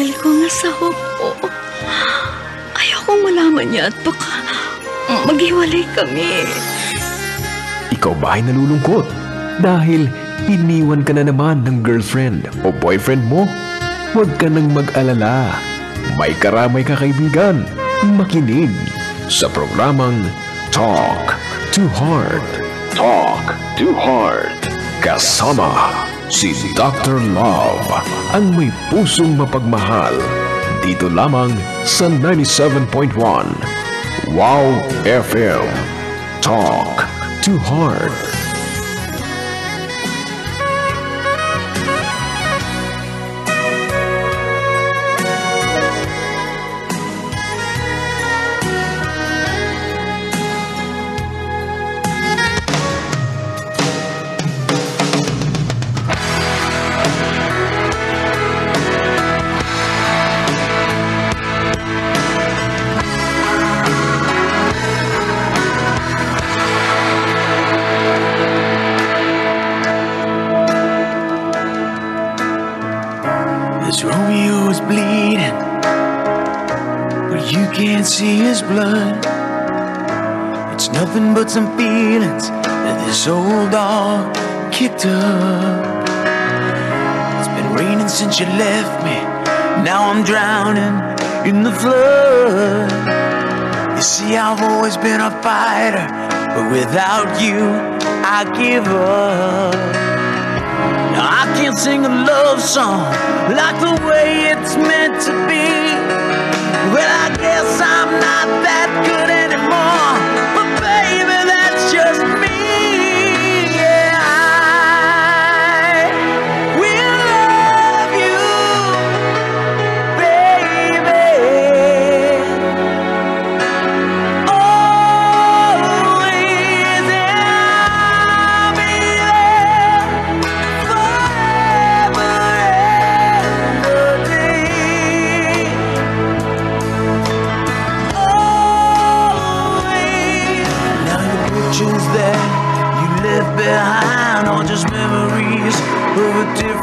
[SPEAKER 10] Mahal ko nga sa Hopo. Ayokong malaman niya at baka maghiwalay kami.
[SPEAKER 4] Ikaw ba ay nalulungkot? Dahil iniwan ka na naman ng girlfriend o boyfriend mo? Huwag ka nang mag-alala. May karamay ka kaibigan. Makinig sa programang Talk to Heart. Talk to Heart. Kasama si Dr. Love, ang may pusong mapagmahal. Dito lamang sa 97.1 Wow FM. Talk to Heart.
[SPEAKER 11] But some feelings that this old dog kicked up. It's been raining since you left me. Now I'm drowning in the flood. You see, I've always been a fighter, but without you, I give up. Now I can't sing a love song like the way it's meant to be. Well, I guess I'm not that good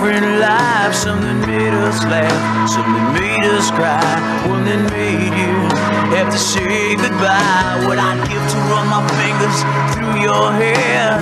[SPEAKER 11] different life. Some that made us laugh, some that made us cry, one that made you have to say goodbye. What I'd give to run my fingers through your hair,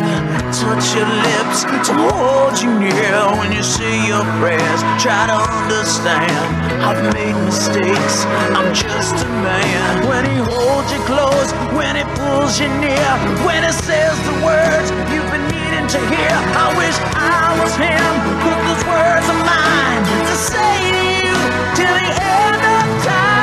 [SPEAKER 11] touch your lips, to hold you near when you say your prayers. Try to understand, I've made mistakes. I'm just a man. When he holds you close, when he pulls you near, when he says the words you've been needing to hear. I wish I was him, but those words are mine to say to you till the end of time.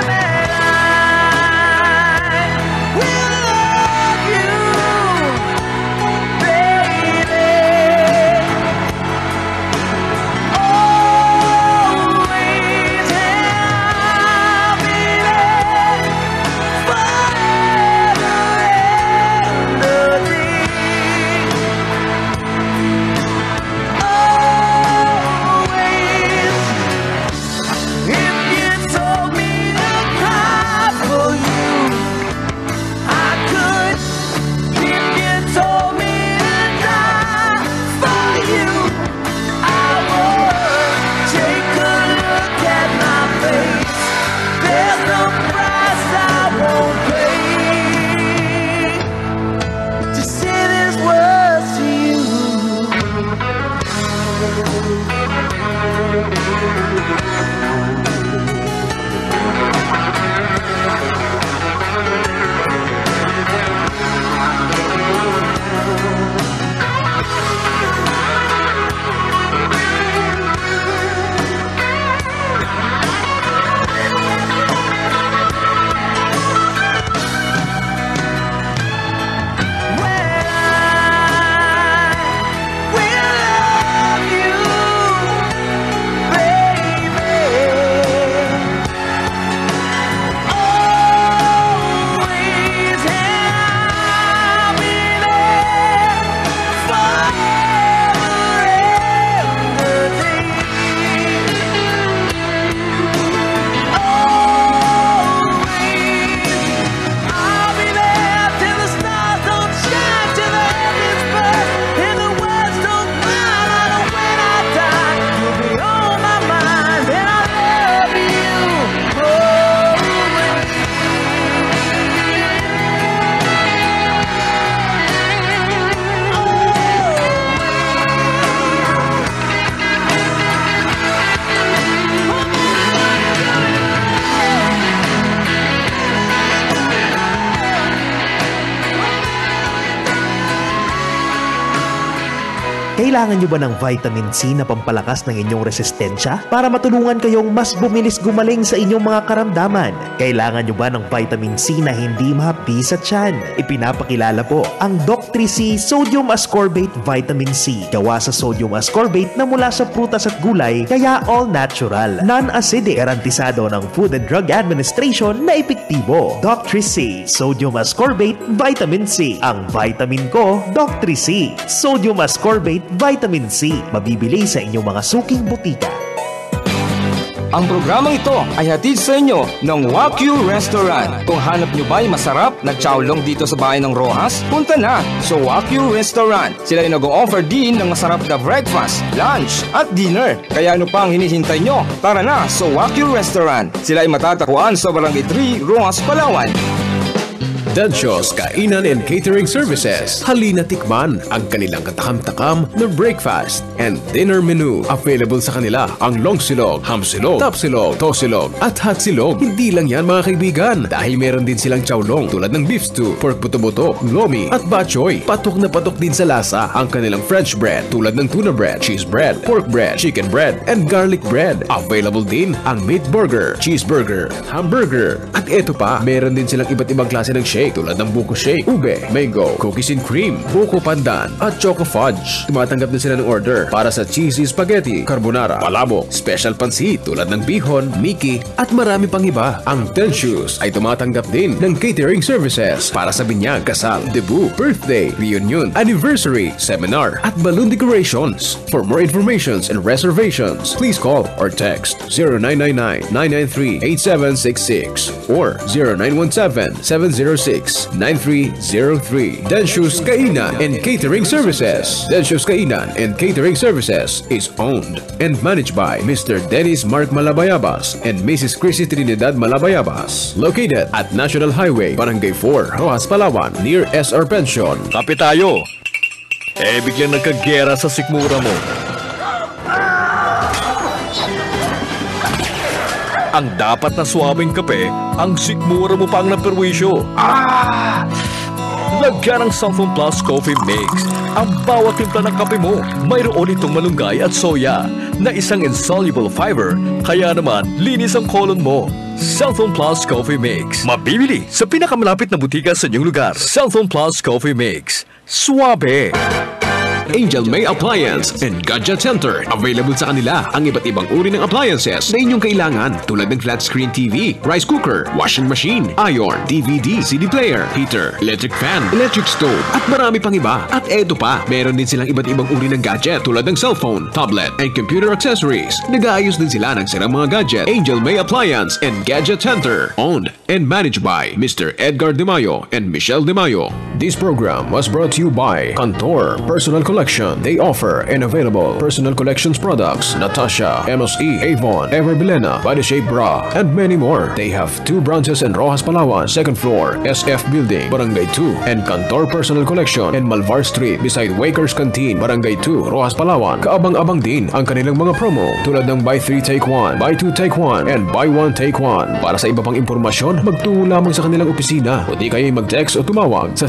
[SPEAKER 12] Kailangan nyo ba ng vitamin C na pampalakas ng inyong resistensya para matulungan kayong mas bumilis gumaling sa inyong mga karamdaman? Kailangan nyo ba ng vitamin C na hindi mahapi sa tiyan? Ipinapakilala po ang Doc 3C Sodium Ascorbate Vitamin C. Gawa sa sodium ascorbate na mula sa prutas at gulay kaya all natural, non-acidic, garantisado ng Food and Drug Administration na epektibo. Doc 3C Sodium Ascorbate Vitamin C. Ang vitamin ko, Doc 3C. Sodium Ascorbate Vitamin C. Mabibili sa inyong mga suking butika.
[SPEAKER 13] Ang programang ito ay hatid sa inyo ng Wakyu Restaurant. Kung hanap nyo ba'y masarap na chowlong dito sa bayan ng Rojas, punta na sa Wakyu Restaurant. Sila ay nag-offer din ng masarap na breakfast, lunch, at dinner. Kaya ano pang hinihintay nyo? Tara na sa Wakyu Restaurant. Sila ay matatakuan sa Barangay 3, Rojas, Palawan.
[SPEAKER 4] Danshos Kainan and Catering Services. Halina tikman ang kanilang katakam-takam na breakfast and dinner menu. Available sa kanila ang long silog, ham silog, tap silog, to silog, at hot silog. Hindi lang yan mga kaibigan dahil meron din silang chowlong tulad ng beef stew, pork buto-buto, lomi, at bachoy. Patok na patok din sa lasa ang kanilang French bread tulad ng tuna bread, cheese bread, pork bread, chicken bread, and garlic bread. Available din ang meat burger, cheeseburger, hamburger, at eto pa, meron din silang iba't ibang klase ng shake tulad ng buko shake, ube, mango, cookies and cream, buko pandan, at choco fudge. Tumatanggap din sila ng order para sa cheesy spaghetti, carbonara, palabok, special pansit tulad ng bihon, miki, at marami pang iba. Ang Ten Shoes ay tumatanggap din ng catering services para sa binyag, kasal, debut, birthday, reunion, anniversary, seminar, at balloon decorations. For more informations and reservations, please call or text 0999-993-8766 or 0917-706-9303. Denshus Kainan and Catering Services. Denshus Kainan and Catering Services is owned and managed by Mr. Dennis Mark Malabayabas and Mrs. Chrissy Trinidad Malabayabas. Located at National Highway, Barangay 4, Rojas, Palawan, near SR Pension.
[SPEAKER 14] Kape tayo. Eh, biglang nagkagera sa sikmura mo. Ang dapat na swabing kape, ang sikmura mo pa ang naperwisyo. Ah! Lagyan ng Southern Plus Coffee Mix. Ang bawat timpla ng kape mo, mayroon itong malunggay at soya na isang insoluble fiber, kaya naman linis ang kolon mo. Southern Plus Coffee Mix. Mabibili sa pinakamalapit na butika sa inyong lugar. Southern Plus Coffee Mix. Suabe.
[SPEAKER 4] Angel May Appliance and Gadget Center. Available sa kanila ang iba't ibang uri ng appliances na inyong kailangan tulad ng flat screen TV, rice cooker, washing machine, iron, DVD, CD player, heater, electric fan, electric stove, at marami pang iba. At eto pa, meron din silang iba't ibang uri ng gadget tulad ng cellphone, tablet, and computer accessories. Nag-aayos din sila ng sirang mga gadget. Angel May Appliance and Gadget Center. Owned and managed by Mr. Edgar De Mayo and Michelle De Mayo. This program was brought to you by Kantor Personal Collection. They offer and available personal collections products, Natasha, MSE, Avon, Ever Bilena, Body Shape Bra, and many more. They have two branches in Rojas, Palawan, second floor, SF Building, Barangay 2, and Kantor Personal Collection in Malvar Street beside Wakers Canteen, Barangay 2, Rojas, Palawan. Kaabang-abang din ang kanilang mga promo tulad ng Buy 3 Take 1, Buy 2 Take 1, and Buy 1 Take 1. Para sa iba pang impormasyon, magtungo lamang sa kanilang opisina o di kayo mag-text o tumawag sa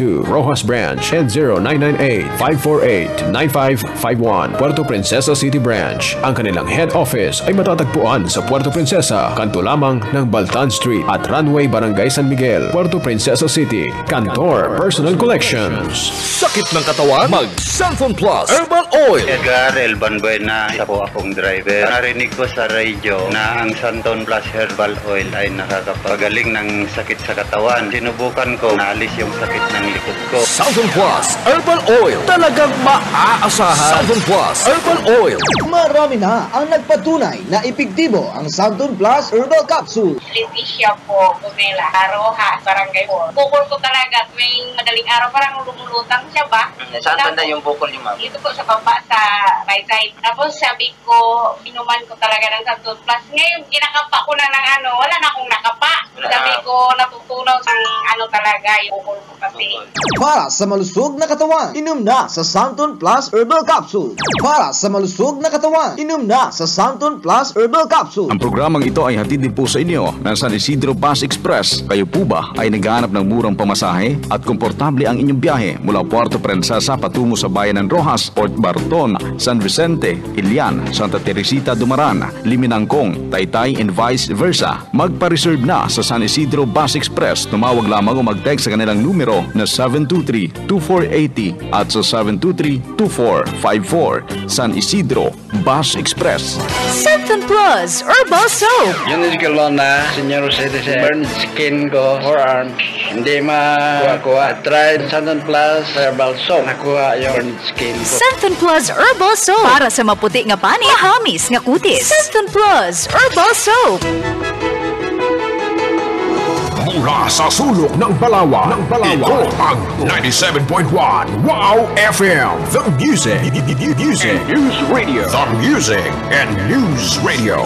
[SPEAKER 4] 0909-751-8752 Rojas Branch and 0998-548-9551 Puerto Princesa City Branch. Ang kanilang head office ay matatagpuan sa Puerto Princesa, kanto lamang ng Baltan Street at Runway Barangay San Miguel, Puerto Princesa City. Kantor Personal Collections.
[SPEAKER 14] Sakit ng katawan? Mag Sanfon Plus Herbal Oil.
[SPEAKER 15] Edgar Elban Buena, isa po akong driver. Narinig ko sa radio na ang Santon Plus Herbal Oil ay nakakapagaling ng sakit sa katawan. Sinubukan ko, naalis yung sakit ng likod ko.
[SPEAKER 14] Southern Plus Herbal Oil. Talagang maaasahan. Southern Plus Herbal Oil.
[SPEAKER 16] Marami na ang nagpatunay na epektibo ang Santon Plus Herbal Capsule.
[SPEAKER 17] Leticia po, Gumela, Aroha, Barangay 4. Bukol ko talaga tuwing madaling araw, parang lumulutang siya ba?
[SPEAKER 18] Saan banda yung bukol niyo, ma'am?
[SPEAKER 17] Dito po sa baba sa right side. Tapos sabi ko, binuman ko talaga ng Santon Plus. Ngayon, kinakapa ko na ng ano, wala na akong nakapa. Sabi ko, natutunaw ng ano talaga, yung bukol ko kasi.
[SPEAKER 16] Para sa malusog na katawan, inom na sa Santon Plus Herbal Capsule. Para sa malusog na katawan, inom na sa Santon Plus Herbal Capsule.
[SPEAKER 2] Ang programang ito ay hatid din po sa inyo ng San Isidro Bus Express. Kayo po ba ay naghahanap ng murang pamasahe at komportable ang inyong biyahe mula Puerto Princesa patungo sa bayan ng Rojas, Port Barton, San Vicente, Ilian, Santa Teresita, Dumaran, Liminangkong, Taytay and vice versa. Magpa-reserve na sa San Isidro Bus Express. Tumawag lamang o mag-text sa kanilang numero na 723-2480 at sa 723-2454 San Isidro Bus Express.
[SPEAKER 10] Seven Plus Herbal Soap.
[SPEAKER 19] Yung nilikalan ah, na, Senyor Mercedes, burn skin ko, forearm, hindi makuha-kuha. Try Seven Plus Herbal Soap. Nakuha yung burn skin ko.
[SPEAKER 10] Seven Plus Herbal Soap. Para sa maputi nga pani, mahamis nga kutis. Seven Plus Herbal Soap.
[SPEAKER 5] Mula sa sulok ng Balawan, ng Balawan. ito ang 97.1 Wow FM. The music, music, and news radio. The music and news radio.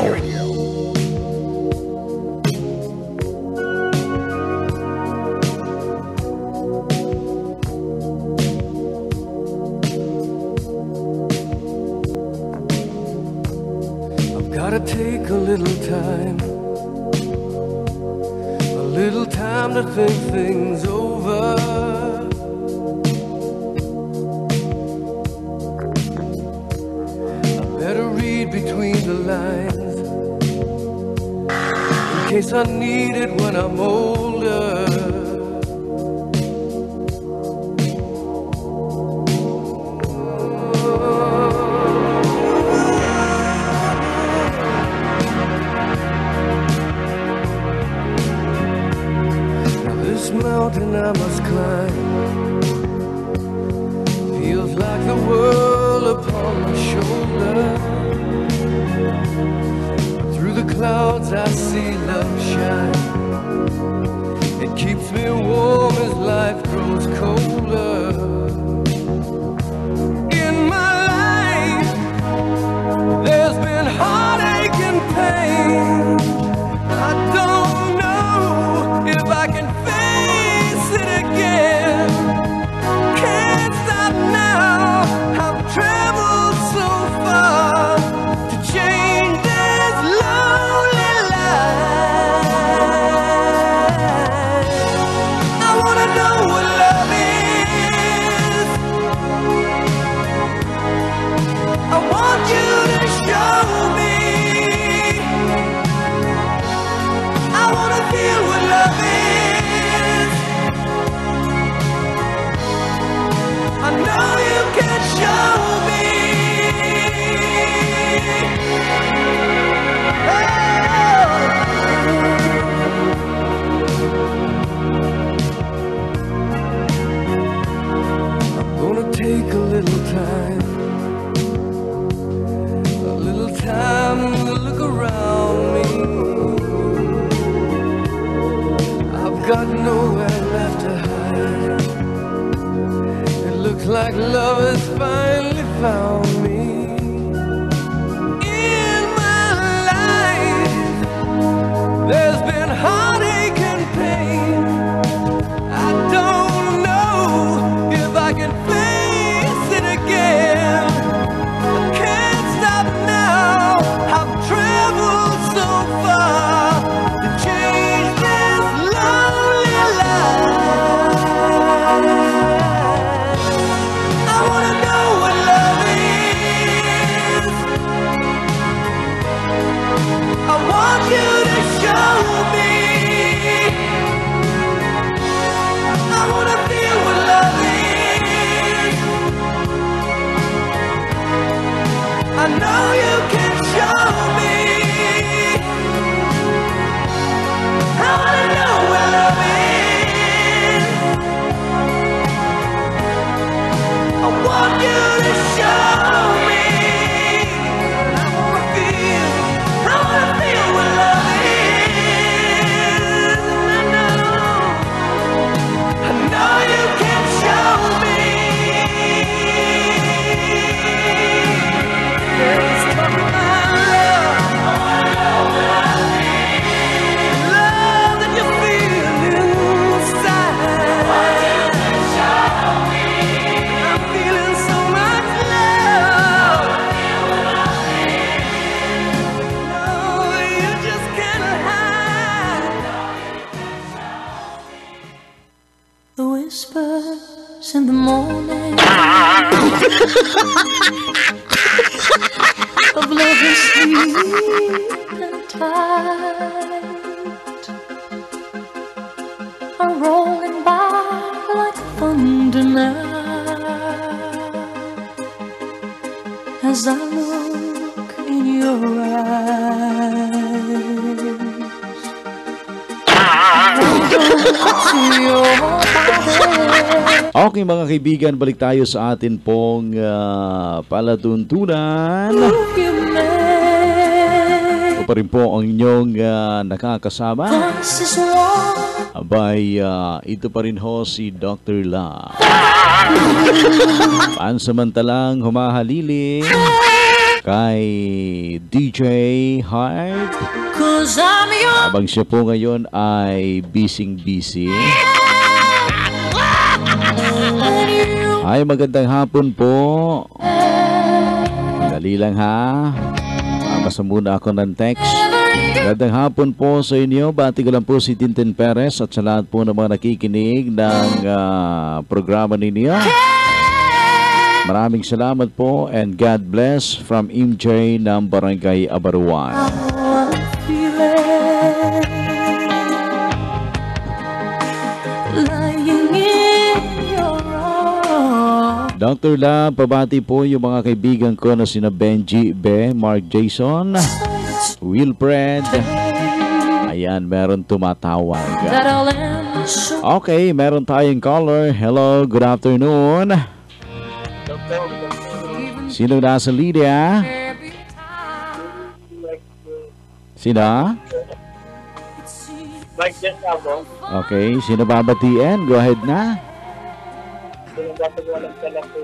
[SPEAKER 2] Kaibigan, balik tayo sa atin pong ah, palatuntunan. Ito pa rin po ang inyong ah, nakakasama. Abay, ah, ito pa rin ho si Dr. La. Pansamantalang humahalili kay DJ Heart. Habang siya po ngayon ay busy-busy. Ay, magandang hapon po. Dali lang ha. Mabasa muna ako ng text. Magandang hapon po sa inyo. Bati ko lang po si Tintin Perez at sa lahat po ng mga nakikinig ng ah, programa ninyo. Maraming salamat po and God bless from MJ ng Barangay Abaruan. Dr. Lab, pabati po yung mga kaibigan ko na sina Benji, Be, Mark Jason, Wilfred. Ayan, meron tumatawag. Okay, meron tayong caller. Hello, good afternoon. Sino nasa Lydia? Sino?
[SPEAKER 20] Mike Jess ako.
[SPEAKER 2] Okay, sino babatiin? Go ahead na.
[SPEAKER 20] Pinagpapagawa sa lang po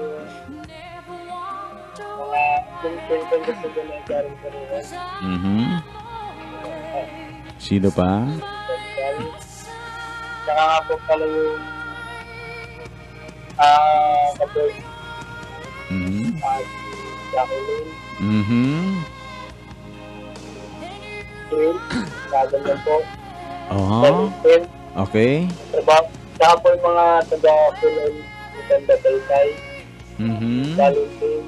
[SPEAKER 20] mga kung gusto ko na galing Ruwan.
[SPEAKER 2] Mhm. Sino pa?
[SPEAKER 20] Saka nga po pala yung ah, kaboy
[SPEAKER 2] Mhm.
[SPEAKER 20] at si Jacqueline
[SPEAKER 2] Mhm.
[SPEAKER 20] Green. Kaganda po.
[SPEAKER 2] Oh.
[SPEAKER 20] Valentin.
[SPEAKER 2] Okay.
[SPEAKER 20] Trabaho. Saka po yung mga taga-Puloy. Maganda Taytay.
[SPEAKER 2] Mhm.
[SPEAKER 20] Valentin.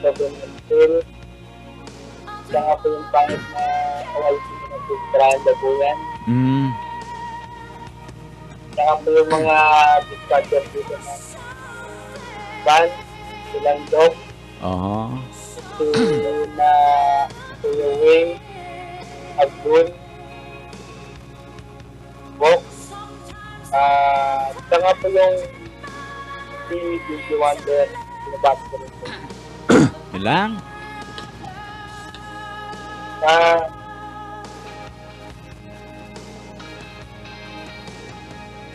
[SPEAKER 20] Sobrang Phil. Saka po yung pangit na OIC na Branda po yan.
[SPEAKER 2] Mm.
[SPEAKER 20] Saka po yung mga dispatcher dito na van, silang dog,
[SPEAKER 2] Oh.
[SPEAKER 20] si [coughs] na Kuya Wing, Agbun, Box, ah, saka po yung si Beauty Wonder, binabati ko rin po.
[SPEAKER 2] Ilang?
[SPEAKER 20] Ah,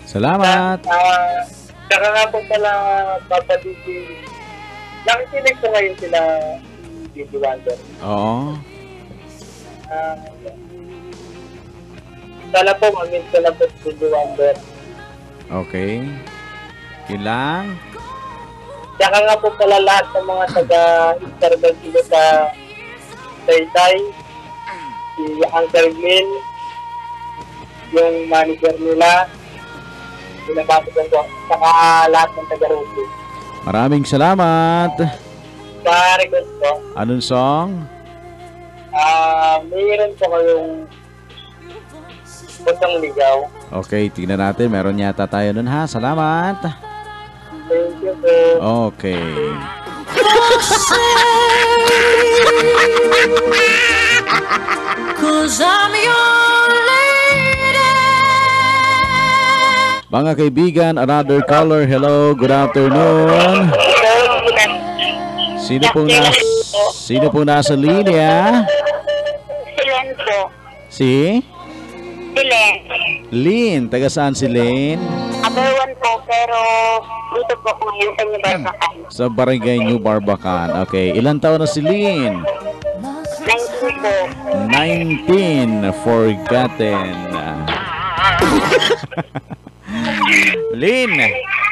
[SPEAKER 2] Salamat.
[SPEAKER 20] Ah, saka nga po pala papadisi. Nakikinig ko ngayon sila si Beauty Wonder.
[SPEAKER 2] Oo.
[SPEAKER 20] Ah, sana po mamit ko lang po si Beauty Wonder.
[SPEAKER 2] Okay. Ilang?
[SPEAKER 20] Saka nga po pala lahat ng mga taga-interview dito sa Taytay, si Uncle Glenn, yung manager nila, binabati ko po, saka lahat ng taga-Ruby.
[SPEAKER 2] Maraming salamat.
[SPEAKER 20] Sa request po,
[SPEAKER 2] Anong song?
[SPEAKER 20] ah mayroon po kayong Puntang Ligaw.
[SPEAKER 2] Okay, tingnan natin. Meron yata tayo nun ha. Salamat.
[SPEAKER 20] Thank you po.
[SPEAKER 2] Okay.
[SPEAKER 21] Cause I'm your lady.
[SPEAKER 2] Mga kaibigan, another caller. Hello, good afternoon. Sino po na Sino po nasa linya?
[SPEAKER 8] Silen po.
[SPEAKER 2] Si
[SPEAKER 8] Silen.
[SPEAKER 2] Lynn. Taga saan si Lynn?
[SPEAKER 8] Po, pero dito po ako ngayon sa New Barbacan.
[SPEAKER 2] Sa Barangay New Barbacan. Okay, ilan taon na si Lynn?
[SPEAKER 8] 19 po.
[SPEAKER 2] 19. Forgotten. [laughs] Lynn,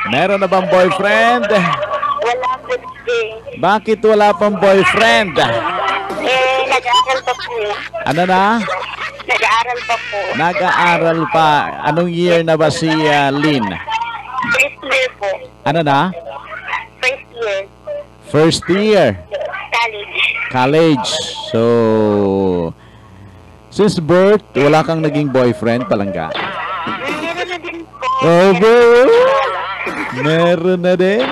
[SPEAKER 2] meron na bang boyfriend?
[SPEAKER 8] Wala po eh.
[SPEAKER 2] Bakit wala pang boyfriend?
[SPEAKER 8] Eh, nag-aaral pa po.
[SPEAKER 2] Ano na?
[SPEAKER 8] Nag-aaral pa po.
[SPEAKER 2] Nag-aaral pa. Anong year na ba si ah, Lynn?
[SPEAKER 8] First year po.
[SPEAKER 2] Ano na?
[SPEAKER 8] First year.
[SPEAKER 2] First year.
[SPEAKER 8] College.
[SPEAKER 2] College. So, since birth, wala kang naging boyfriend, palangga?
[SPEAKER 8] Meron na din po.
[SPEAKER 2] Obo! Meron na din?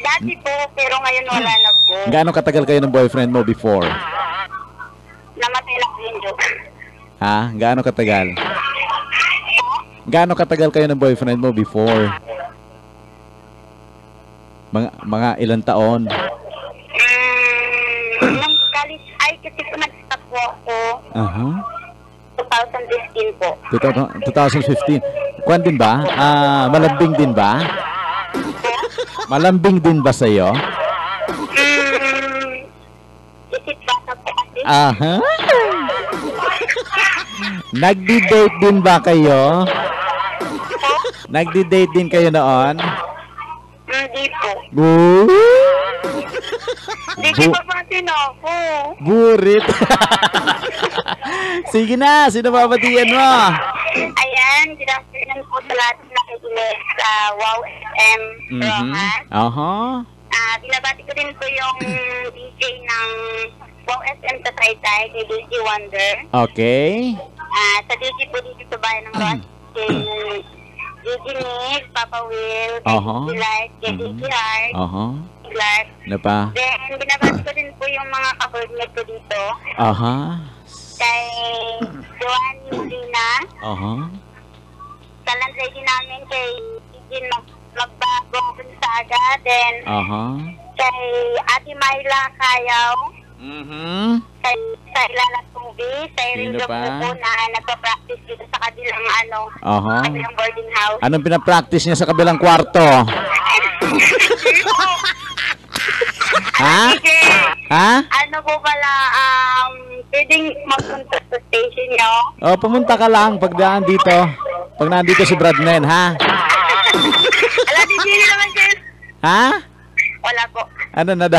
[SPEAKER 8] Dati po, pero ngayon wala na po.
[SPEAKER 2] Gaano katagal kayo ng boyfriend mo before?
[SPEAKER 8] Namatay na po yung joke.
[SPEAKER 2] Ha? Gaano katagal? Gaano katagal kayo ng boyfriend mo before? Mga mga ilang taon?
[SPEAKER 8] Mm, nung college, ay kasi po nag-stop po ako
[SPEAKER 2] Aha.
[SPEAKER 8] 2015 po.
[SPEAKER 2] 2015. Kwan din ba? Ah, malambing din ba? Malambing din ba sa'yo?
[SPEAKER 8] Mm, isip bata po kasi.
[SPEAKER 2] Aha. Nagdi-date din ba kayo? Nagdi-date din kayo noon?
[SPEAKER 8] Hindi po.
[SPEAKER 2] Bu
[SPEAKER 8] Hindi
[SPEAKER 2] Bu-
[SPEAKER 8] pa pa ako.
[SPEAKER 2] Burit. [laughs] Sige na, sino babatiyan mo?
[SPEAKER 8] Ayan, good afternoon po sa lahat na nakikinig sa Wow FM
[SPEAKER 2] Mhm.
[SPEAKER 8] Rojas.
[SPEAKER 2] Aha.
[SPEAKER 8] Ah, binabati ko din po yung DJ ng Wow FM sa Taytay, kay DJ Wonder.
[SPEAKER 2] Okay.
[SPEAKER 8] Ah, sa DJ po dito sa bayan ng Rojas, [clears throat] kay Nick, Papa Will, kay
[SPEAKER 2] Aha.
[SPEAKER 8] DJ Light, kay DJ Heart,
[SPEAKER 2] Aha.
[SPEAKER 8] Clark.
[SPEAKER 2] Ano pa?
[SPEAKER 8] Then, binabati ko din po yung mga ka-coordinate ko dito.
[SPEAKER 2] Aha.
[SPEAKER 8] Kay Joanne Molina,
[SPEAKER 2] Aha.
[SPEAKER 8] sa land lady namin kay Igin Mag Magbago Gonzaga, then
[SPEAKER 2] Aha.
[SPEAKER 8] kay Ate Myla Kayaw,
[SPEAKER 2] Mhm.
[SPEAKER 8] kay sa Ilala Tubi, sa Ringo
[SPEAKER 2] pa?
[SPEAKER 8] po na nagpa-practice dito sa kabilang ano,
[SPEAKER 2] Aha.
[SPEAKER 8] kabilang boarding house.
[SPEAKER 2] Anong pinapractice niya sa kabilang kwarto? [laughs] ha? Ha?
[SPEAKER 8] ano po pala, um, pwedeng magpunta sa station nyo?
[SPEAKER 2] O, pumunta ka lang pag daan dito. Pag nandito si Bradman, ha? [laughs]
[SPEAKER 8] Ala, di naman kayo?
[SPEAKER 2] Ha?
[SPEAKER 8] Wala po.
[SPEAKER 2] Ano na daw?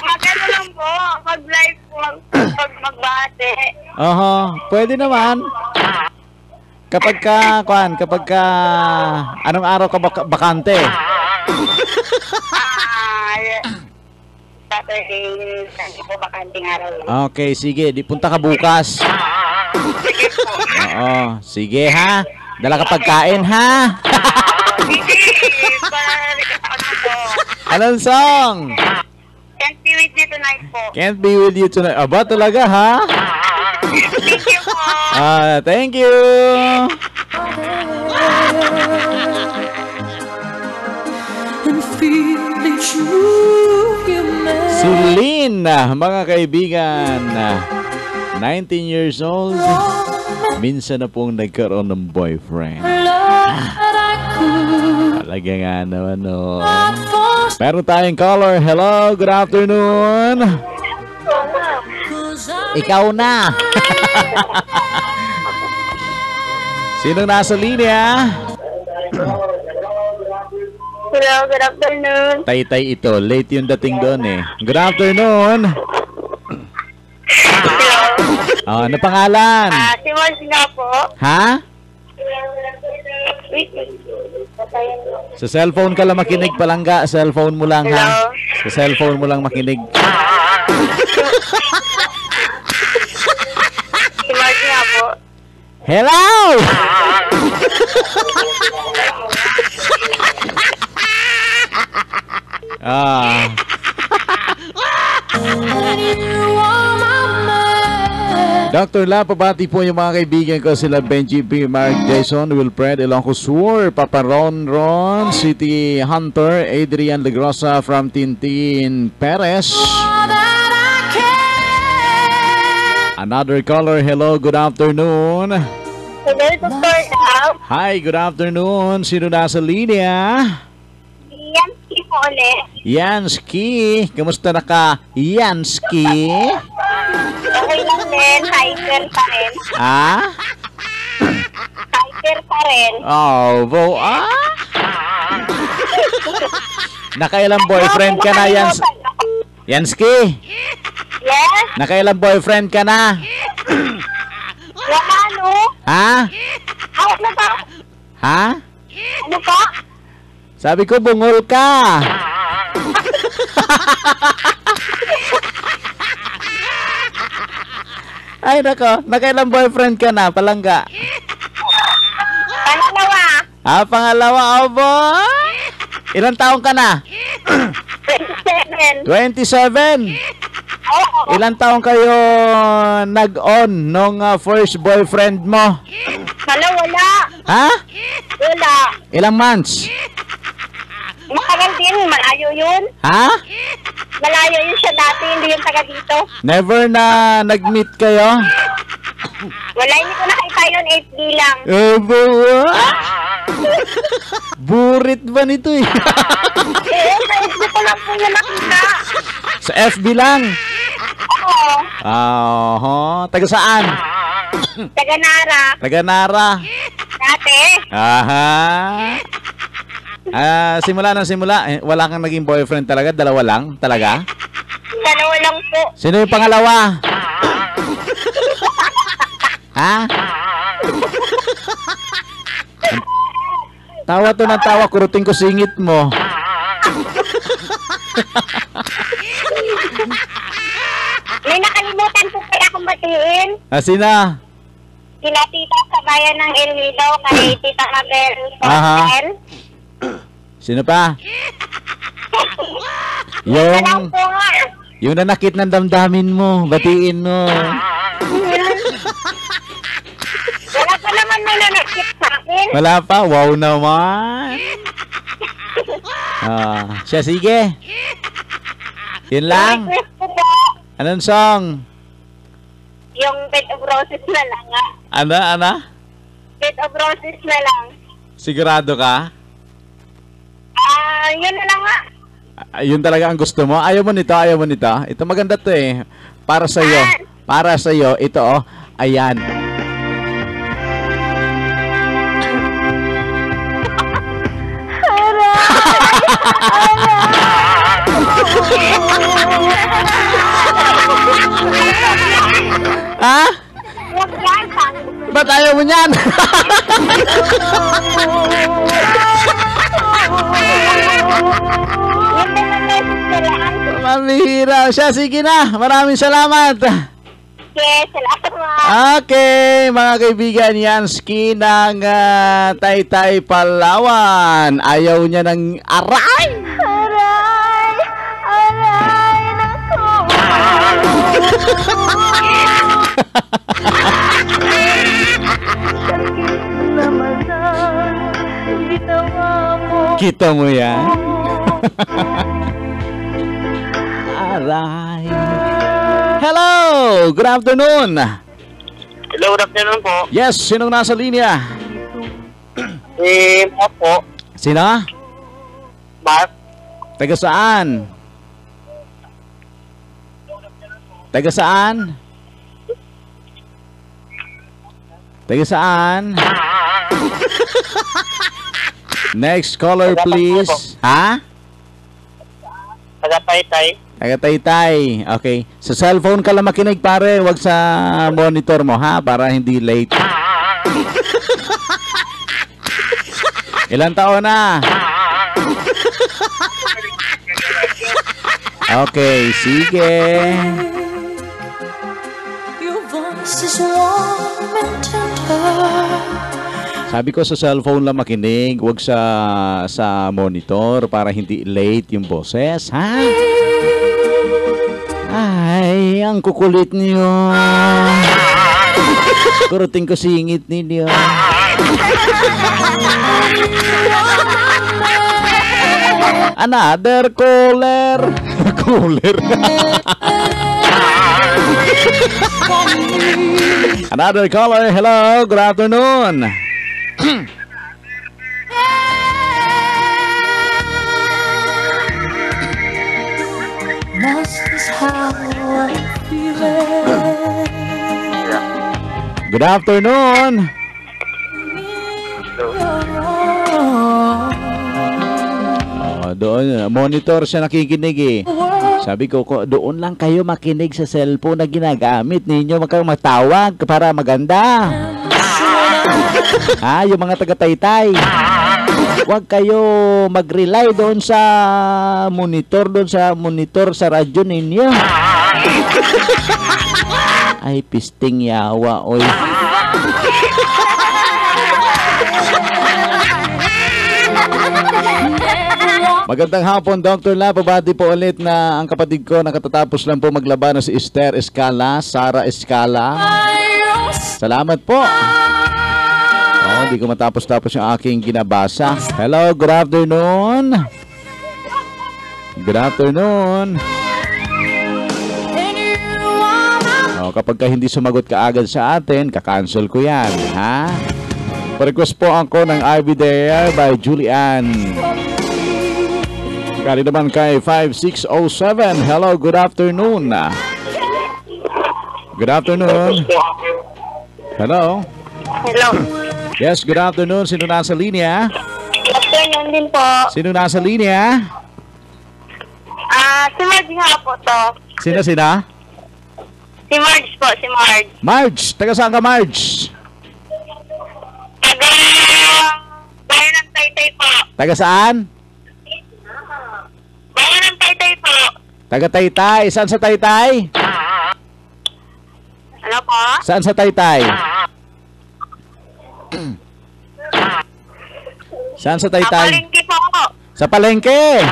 [SPEAKER 8] Magano lang po, pag live po, pag magbate.
[SPEAKER 2] Oho, pwede naman. Kapag ka, kwan, kapag ka, anong araw ka bak- bakante?
[SPEAKER 8] Saturday, Sunday po, bakanting araw.
[SPEAKER 2] Okay, sige, di punta ka bukas. Oo, sige ha. Dala ka pagkain ha. Anong song?
[SPEAKER 8] Can't be with you tonight po.
[SPEAKER 2] Can't be with you tonight. Aba talaga ha?
[SPEAKER 8] Thank you po.
[SPEAKER 2] Ah, thank you. Si Lynn, mga kaibigan, 19 years old, minsan na pong nagkaroon ng boyfriend. Talaga nga naman, no. Meron tayong caller. Hello, good afternoon. Ikaw na. [laughs] Sino nasa linya?
[SPEAKER 8] Hello, good afternoon.
[SPEAKER 2] Taytay ito. Late yung dating doon eh. Good afternoon. Oh, ano pangalan?
[SPEAKER 8] Ah, si Mars nga po.
[SPEAKER 2] Ha?
[SPEAKER 8] Wait, patayin mo.
[SPEAKER 2] Sa cellphone ka lang makinig palangga. Cellphone mo lang ha. Sa cellphone mo lang makinig.
[SPEAKER 8] Si nga po.
[SPEAKER 2] Hello! ah. Dr. La, pabati po yung mga kaibigan ko sila Benji P. Mark Jason, Wilfred Ilocosur, Papa Ron Ron, City Hunter, Adrian Legrosa from Tintin Perez. Another caller, hello, good afternoon.
[SPEAKER 8] Hello, Dr.
[SPEAKER 2] Hi, good afternoon. Sino nasa linya?
[SPEAKER 8] Yansky po ulit.
[SPEAKER 2] Yansky. Kamusta na ka, Yansky?
[SPEAKER 8] Okay lang din. Hyper pa rin.
[SPEAKER 2] Ah?
[SPEAKER 8] Hyper pa rin.
[SPEAKER 2] Oh, bo, ah? Nakailang boyfriend ka na, Yans Yansky?
[SPEAKER 8] Yes?
[SPEAKER 2] Nakailang boyfriend ka na?
[SPEAKER 8] Wala ano?
[SPEAKER 2] Ha?
[SPEAKER 8] Ano?
[SPEAKER 2] Ha?
[SPEAKER 8] Ano pa?
[SPEAKER 2] Sabi ko, bungol ka. Ay, nako. Nakailang boyfriend ka na, palangga?
[SPEAKER 8] Pangalawa.
[SPEAKER 2] Ah, pangalawa, obo. Ilang taong ka na?
[SPEAKER 8] 27.
[SPEAKER 2] 27. [laughs]
[SPEAKER 8] Oo.
[SPEAKER 2] Ilang taong kayo nag-on nung ah, first boyfriend mo?
[SPEAKER 8] Hala, wala.
[SPEAKER 2] Ha?
[SPEAKER 8] Wala.
[SPEAKER 2] Ilang months?
[SPEAKER 8] Makagal din, malayo yun.
[SPEAKER 2] Ha?
[SPEAKER 8] Malayo yun siya dati, hindi yung taga dito.
[SPEAKER 2] Never na nag-meet kayo?
[SPEAKER 8] Wala, hindi ko nakita yun, 8D lang.
[SPEAKER 2] Eh, bawa. [laughs] Burit ba nito eh?
[SPEAKER 8] Eh, sa ko lang po niya nakita.
[SPEAKER 2] Sa FB lang.
[SPEAKER 8] Oo.
[SPEAKER 2] Ah, taga saan?
[SPEAKER 8] Taga Nara.
[SPEAKER 2] Taga Nara.
[SPEAKER 8] Dati.
[SPEAKER 2] Aha. Ah, simula ng simula, eh, wala kang naging boyfriend talaga? Dalawa lang? Talaga?
[SPEAKER 8] Dalawa lang po.
[SPEAKER 2] Sino yung pangalawa? ha? Tawa to ng tawa, kuruting ko singit mo. [laughs]
[SPEAKER 8] May nakalimutan po kaya akong batiin.
[SPEAKER 2] Ah, sina?
[SPEAKER 8] Kila tita sa bayan ng El Nido kay tita Mabel
[SPEAKER 2] Aha. Sino pa? [laughs] Yung, yung nanakit ng damdamin mo, batiin mo.
[SPEAKER 8] Wala pa naman may nanakit sa akin.
[SPEAKER 2] Wala pa? Wow naman. Ah, siya, sige. Yun lang.
[SPEAKER 8] Request ko
[SPEAKER 2] Anong song?
[SPEAKER 8] yung Bed of Roses na lang. ah.
[SPEAKER 2] Ano, ano?
[SPEAKER 8] Bed of Roses na lang.
[SPEAKER 2] Sigurado ka?
[SPEAKER 8] Ah, yun na lang nga.
[SPEAKER 2] Ah, Yun talaga ang gusto mo? Ayaw mo nito, ayaw mo nito. Ito maganda to eh. Para sa iyo. Para sa iyo, ito oh. Ayan. Ha? [laughs]
[SPEAKER 8] Huwag yan.
[SPEAKER 2] Ba't ayaw mo niyan? [laughs] Mamihira siya. Sige na. Maraming salamat.
[SPEAKER 8] Yes, salamat.
[SPEAKER 2] Okay, mga kaibigan, yan ski ng ah, Taytay Palawan. Ayaw niya ng aray.
[SPEAKER 7] Aray, aray, nako. [laughs] [laughs]
[SPEAKER 2] Kita mo yan? [laughs] aray. Hello! Good afternoon.
[SPEAKER 20] Hello, good afternoon po.
[SPEAKER 2] Yes, sinong nasa linya? [clears throat]
[SPEAKER 20] Eh, Mark po.
[SPEAKER 2] Sino?
[SPEAKER 20] Mark.
[SPEAKER 2] Taga saan? Taga saan? Taga saan? Next caller please. Ha?
[SPEAKER 20] Taga Taytay.
[SPEAKER 2] Taga Taytay. Okay. Sa cellphone ka lang makinig pare, wag sa monitor mo ha para hindi late. [laughs] Ilan taon na? Okay, sige.
[SPEAKER 7] Your voice is tender.
[SPEAKER 2] Sabi ko sa cellphone lang makinig, wag sa sa monitor para hindi late yung boses, ha? Ay, ang kukulit niyo. Kuruting ko singit ninyo. Another caller. [laughs] caller. [laughs] Another caller. Hello, good afternoon.
[SPEAKER 7] Feeling.
[SPEAKER 2] Good afternoon. Oh, doon, monitor siya nakikinig eh. Sabi ko, ko, doon lang kayo makinig sa cellphone na ginagamit ninyo. Wag kang matawag para maganda. ha, yung mga taga-taytay. Huwag kayo mag-rely doon sa monitor, doon sa monitor sa radyo ninyo. [laughs] Ay, pisting yawa, oy. Magandang hapon, Dr. La. Pabati po ulit na ang kapatid ko nakatatapos lang po maglaba na si Esther Escala, Sara Escala. Salamat po. Oh, hindi ko matapos-tapos yung aking ginabasa. Hello, good afternoon. Good afternoon. Oh, kapag ka hindi sumagot ka agad sa atin, kakancel ko yan, ha? Pa-request po ako ng Be There by Julian. Kali naman kay 5607. Hello, good afternoon. Good afternoon. Hello.
[SPEAKER 8] Hello.
[SPEAKER 2] Yes, good afternoon. Sino nasa linya?
[SPEAKER 8] Afternoon din po.
[SPEAKER 2] Sino nasa linya?
[SPEAKER 8] Ah, si Marge nga po to.
[SPEAKER 2] Sino, sina?
[SPEAKER 8] Si Marge po, si Marge.
[SPEAKER 2] Marge. Taga saan ka, Marge?
[SPEAKER 8] Taga Bayan ng Taytay po.
[SPEAKER 2] Taga saan?
[SPEAKER 8] Bayan ng Taytay po.
[SPEAKER 2] Taga Taytay. Saan sa Taytay?
[SPEAKER 8] Ano po?
[SPEAKER 2] Saan sa Taytay? [clears throat] Saan sa Taytay?
[SPEAKER 8] Palengke po.
[SPEAKER 2] Sa palengke.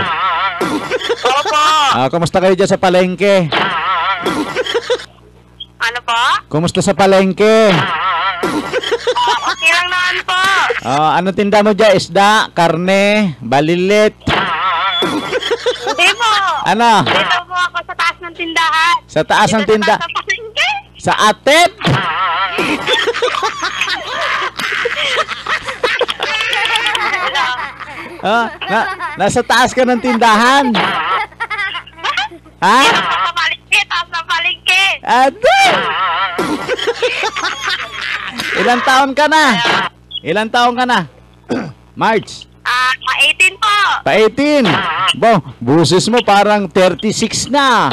[SPEAKER 8] Opo. [laughs]
[SPEAKER 2] Ah, kumusta kayo dyan sa palengke?
[SPEAKER 8] Ano po?
[SPEAKER 2] Kumusta sa palengke?
[SPEAKER 8] Ah, okay lang naman po.
[SPEAKER 2] Ah, ano tinda mo dyan? Isda, karne, balilit. Ano?
[SPEAKER 8] Dito po ako sa taas ng tindahan.
[SPEAKER 2] Sa taas ng
[SPEAKER 8] Dito
[SPEAKER 2] tinda.
[SPEAKER 8] Sa palengke.
[SPEAKER 2] Sa atep? Ah, na, nasa taas ka ng tindahan. Ha?
[SPEAKER 8] Sa palengke, taas ng palengke.
[SPEAKER 2] Ate! Ilan taon ka na? Ilan taon ka na? March.
[SPEAKER 8] Ah, ma-18 po.
[SPEAKER 2] Pa 18. Bo, busis mo parang 36 na.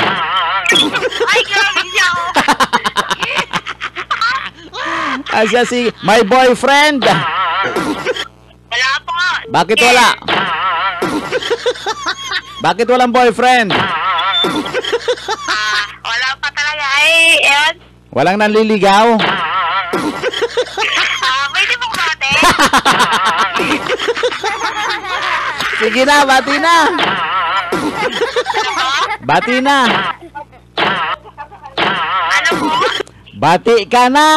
[SPEAKER 8] Ay, grabe siya. oh. [laughs]
[SPEAKER 2] Asya si my boyfriend.
[SPEAKER 8] Wala po.
[SPEAKER 2] Bakit wala? Bakit walang boyfriend?
[SPEAKER 8] Wala pa talaga. Ay, ewan.
[SPEAKER 2] Walang nanliligaw? [laughs]
[SPEAKER 8] Ah, pwede pong bate. [laughs]
[SPEAKER 2] Sige na, bati na. Bati na.
[SPEAKER 8] Ano po?
[SPEAKER 2] Bati ka na.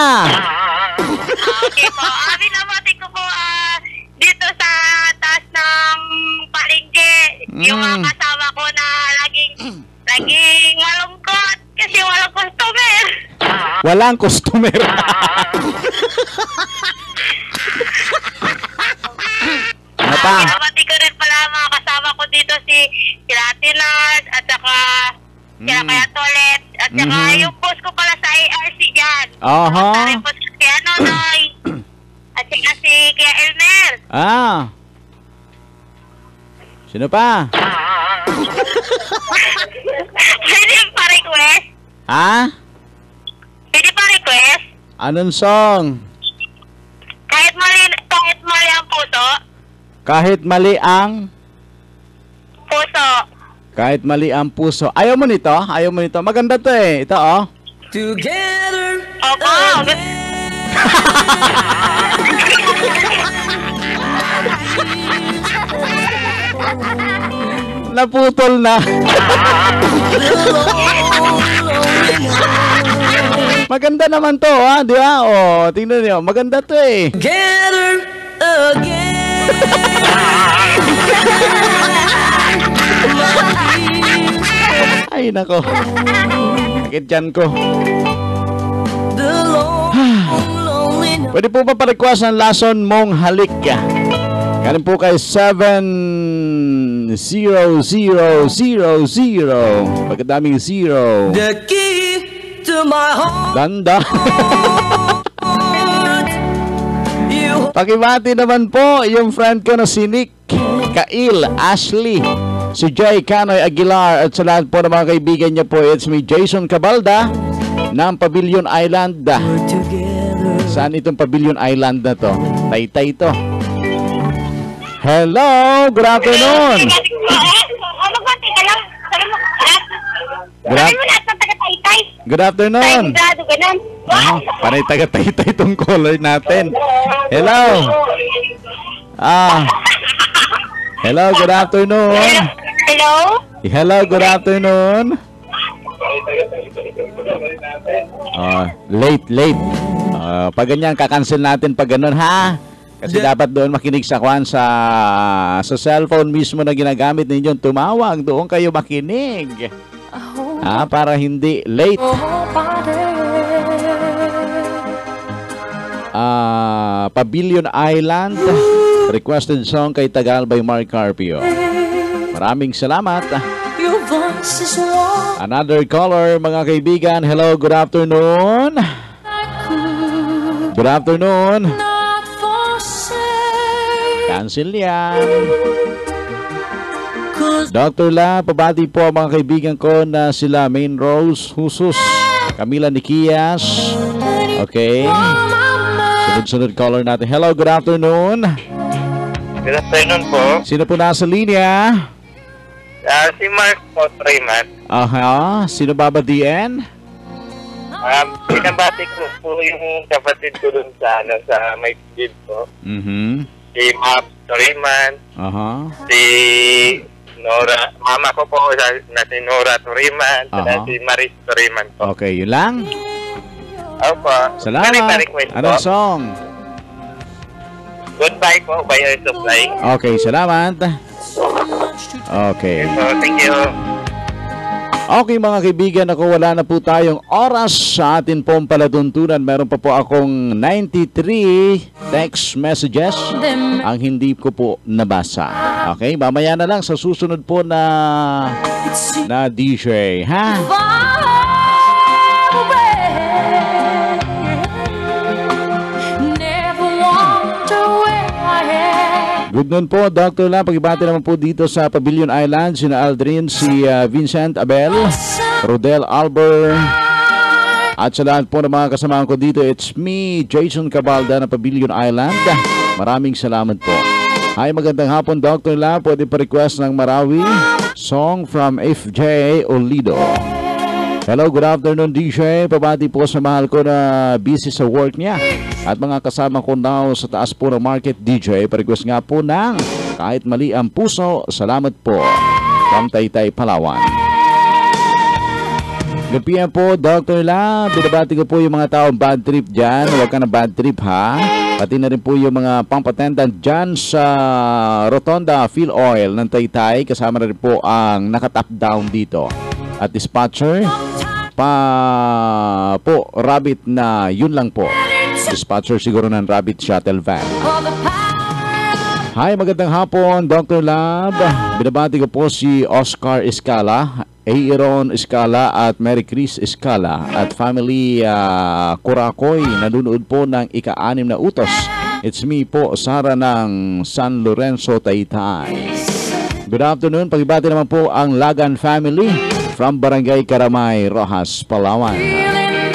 [SPEAKER 8] Okay po. Ah, binabati ko po ah, dito sa taas ng palengke. Yung mga
[SPEAKER 2] Mm.
[SPEAKER 8] kasama ko na laging, laging malungkot kasi walang customer.
[SPEAKER 2] Walang customer. [laughs] ano pa?
[SPEAKER 8] Binabati ko rin pala ang mga kasama ko dito si sila at saka sila
[SPEAKER 2] Mm.
[SPEAKER 8] Kaya Tolet at saka
[SPEAKER 2] Mhm.
[SPEAKER 8] yung boss ko pala sa ARC dyan.
[SPEAKER 2] Aha.
[SPEAKER 8] Rin po si Kaya Nonoy [clears throat] at saka si Kaya Elmer.
[SPEAKER 2] Ah. Sino pa?
[SPEAKER 8] Pwede pa request?
[SPEAKER 2] Ha?
[SPEAKER 8] Pwede pa request?
[SPEAKER 2] Anong song?
[SPEAKER 8] Kahit mali, kahit mali ang puso,
[SPEAKER 2] Kahit mali ang
[SPEAKER 8] puso.
[SPEAKER 2] kahit mali ang puso. Ayaw mo nito? Ayaw mo nito? Maganda to eh. Ito oh.
[SPEAKER 8] Together. Opo. [laughs]
[SPEAKER 2] Naputol na. Maganda naman to, ha? Di ba? Oh, tingnan niyo. Maganda to eh.
[SPEAKER 21] Together
[SPEAKER 2] Ay, nako. Sakit dyan ko. Pwede po ba pa-request ng lason mong halik? Galing po kay 70000. Pagkadaming zero.
[SPEAKER 21] The key to my heart.
[SPEAKER 2] Danda. Pakibati naman po yung friend ko na si Nick, Kail, Ashley, si Jay Canoy Aguilar at sa lahat po ng mga kaibigan niya po, it's me Jason Cabalda ng Pavilion Island. Saan itong Pavilion Island na to? Taytay to. Hello, good afternoon.
[SPEAKER 8] Ano lahat.
[SPEAKER 2] Good, af-
[SPEAKER 8] taga-taytay.
[SPEAKER 2] good afternoon. Ah, panay taga Taytay itong caller natin. Hello. Ah. Hello, good afternoon.
[SPEAKER 8] Hello?
[SPEAKER 2] Hello, good afternoon. Ah, late, late. Ah, pag ganyan, kakancel natin pag ganun, ha? Kasi dapat doon makinig sa kwan sa sa cellphone mismo na ginagamit ninyong tumawag. Doon kayo makinig. Ah, para hindi late. Ah, Pavilion Island. Requested song kay Tagal by Mark Carpio. Maraming salamat. Another caller, mga kaibigan. Hello, good afternoon. Good afternoon. Cancel yan. Dr. La, pabati po ang mga kaibigan ko na sila Main Rose, Husus, Camila Nikias. Okay. Sunod-sunod caller natin. Hello, good afternoon.
[SPEAKER 9] Good afternoon po.
[SPEAKER 2] Sino po nasa linya?
[SPEAKER 9] Ah, si Mark po, Raymond.
[SPEAKER 2] Aha, sino babadiin?
[SPEAKER 9] Um, pinabati ko po yung kapatid ko dun sa, ano, sa may kid po.
[SPEAKER 2] Mhm.
[SPEAKER 9] Si Ma'am Raymond,
[SPEAKER 2] Aha.
[SPEAKER 9] si Nora, mama ko po sa, na si Nora Turiman,
[SPEAKER 2] Aha.
[SPEAKER 9] at si Maris Turiman po.
[SPEAKER 2] Okay, yun lang.
[SPEAKER 9] Opo.
[SPEAKER 2] Salamat.
[SPEAKER 9] Request po.
[SPEAKER 2] Anong song?
[SPEAKER 9] Goodbye po, by Air Supply.
[SPEAKER 2] Okay, salamat. Okay.
[SPEAKER 9] So, thank you.
[SPEAKER 2] Okay mga kaibigan, ako wala na po tayong oras sa atin pong palatuntunan. Meron pa po akong 93 text messages ang hindi ko po nabasa. Okay, mamaya na lang sa susunod po na na DJ, ha? Good noon po, Dr. La. Pagibati naman po dito sa Pavilion Island, sina Aldrin, si uh, Vincent Abel, Rodel Albert, at sa lahat po ng mga kasamahan ko dito, it's me, Jason Cabalda ng Pavilion Island. Maraming salamat po. Hi, magandang hapon, Dr. La. Pwede pa request ng Marawi, song from FJ Olido. Hello, good afternoon DJ. Pabati po sa mahal ko na busy sa work niya. At mga kasama ko now sa taas po ng market DJ. Pa-request nga po ng kahit mali ang puso, salamat po. From Taytay, Palawan. Good PM po, Dr. La. Binabati ko po yung mga taong bad trip dyan. Huwag ka na bad trip ha. Pati na rin po yung mga pang-attendant dyan sa Rotonda Fuel Oil ng Taytay. Kasama na rin po ang nakatap down dito. At dispatcher, pa po, rabbit na yun lang po. Dispatcher siguro ng rabbit shuttle van. Hi, magandang hapon, Dr. Lab. Binabati ko po si Oscar Escala, Aaron Escala at Mary Chris Escala at family uh, Kurakoy. Nanunood po ng ika-anim na utos. It's me po, Sara ng San Lorenzo, Taytay. Good afternoon. Pagibati naman po ang Lagan family from Barangay Karamay, Rojas, Palawan.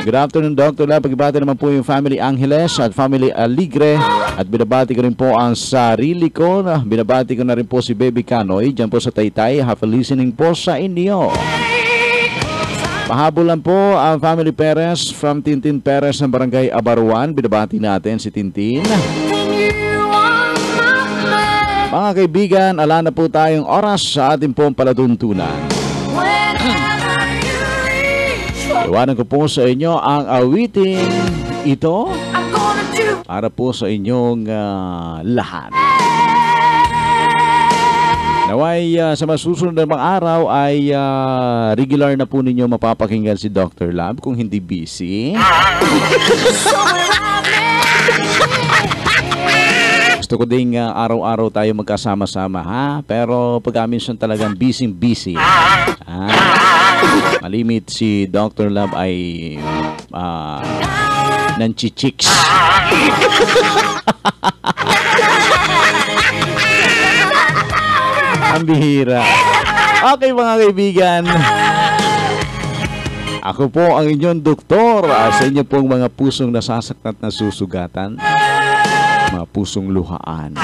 [SPEAKER 2] Good afternoon, Dr. La. Pagibati naman po yung family Angeles at family Aligre. At binabati ko rin po ang sarili ko. Binabati ko na rin po si Baby Kanoy. Diyan po sa Taytay. Have a listening po sa inyo. Pahabol lang po ang family Perez from Tintin Perez ng Barangay Abaruan. Binabati natin si Tintin. Mga kaibigan, ala na po tayong oras sa ating pong palatuntunan. [clears throat] Iwanan ko po sa inyo ang awitin ito para po sa inyong ah, lahat. Naway ah, sa masusunod na mga araw ay ah, regular na po ninyo mapapakinggan si Dr. Lab kung hindi busy. [laughs] Gusto ko ding ah, araw-araw tayo magkasama-sama ha. Pero pag minsan talagang busy-busy. Ah, malimit si Dr. Love ay ah, nanchichicks. [laughs] Ang bihira. Okay mga kaibigan. Ako po ang inyong doktor ah, sa inyo pong mga pusong nasasaktan at nasusugatan. Mga pusong luhaan.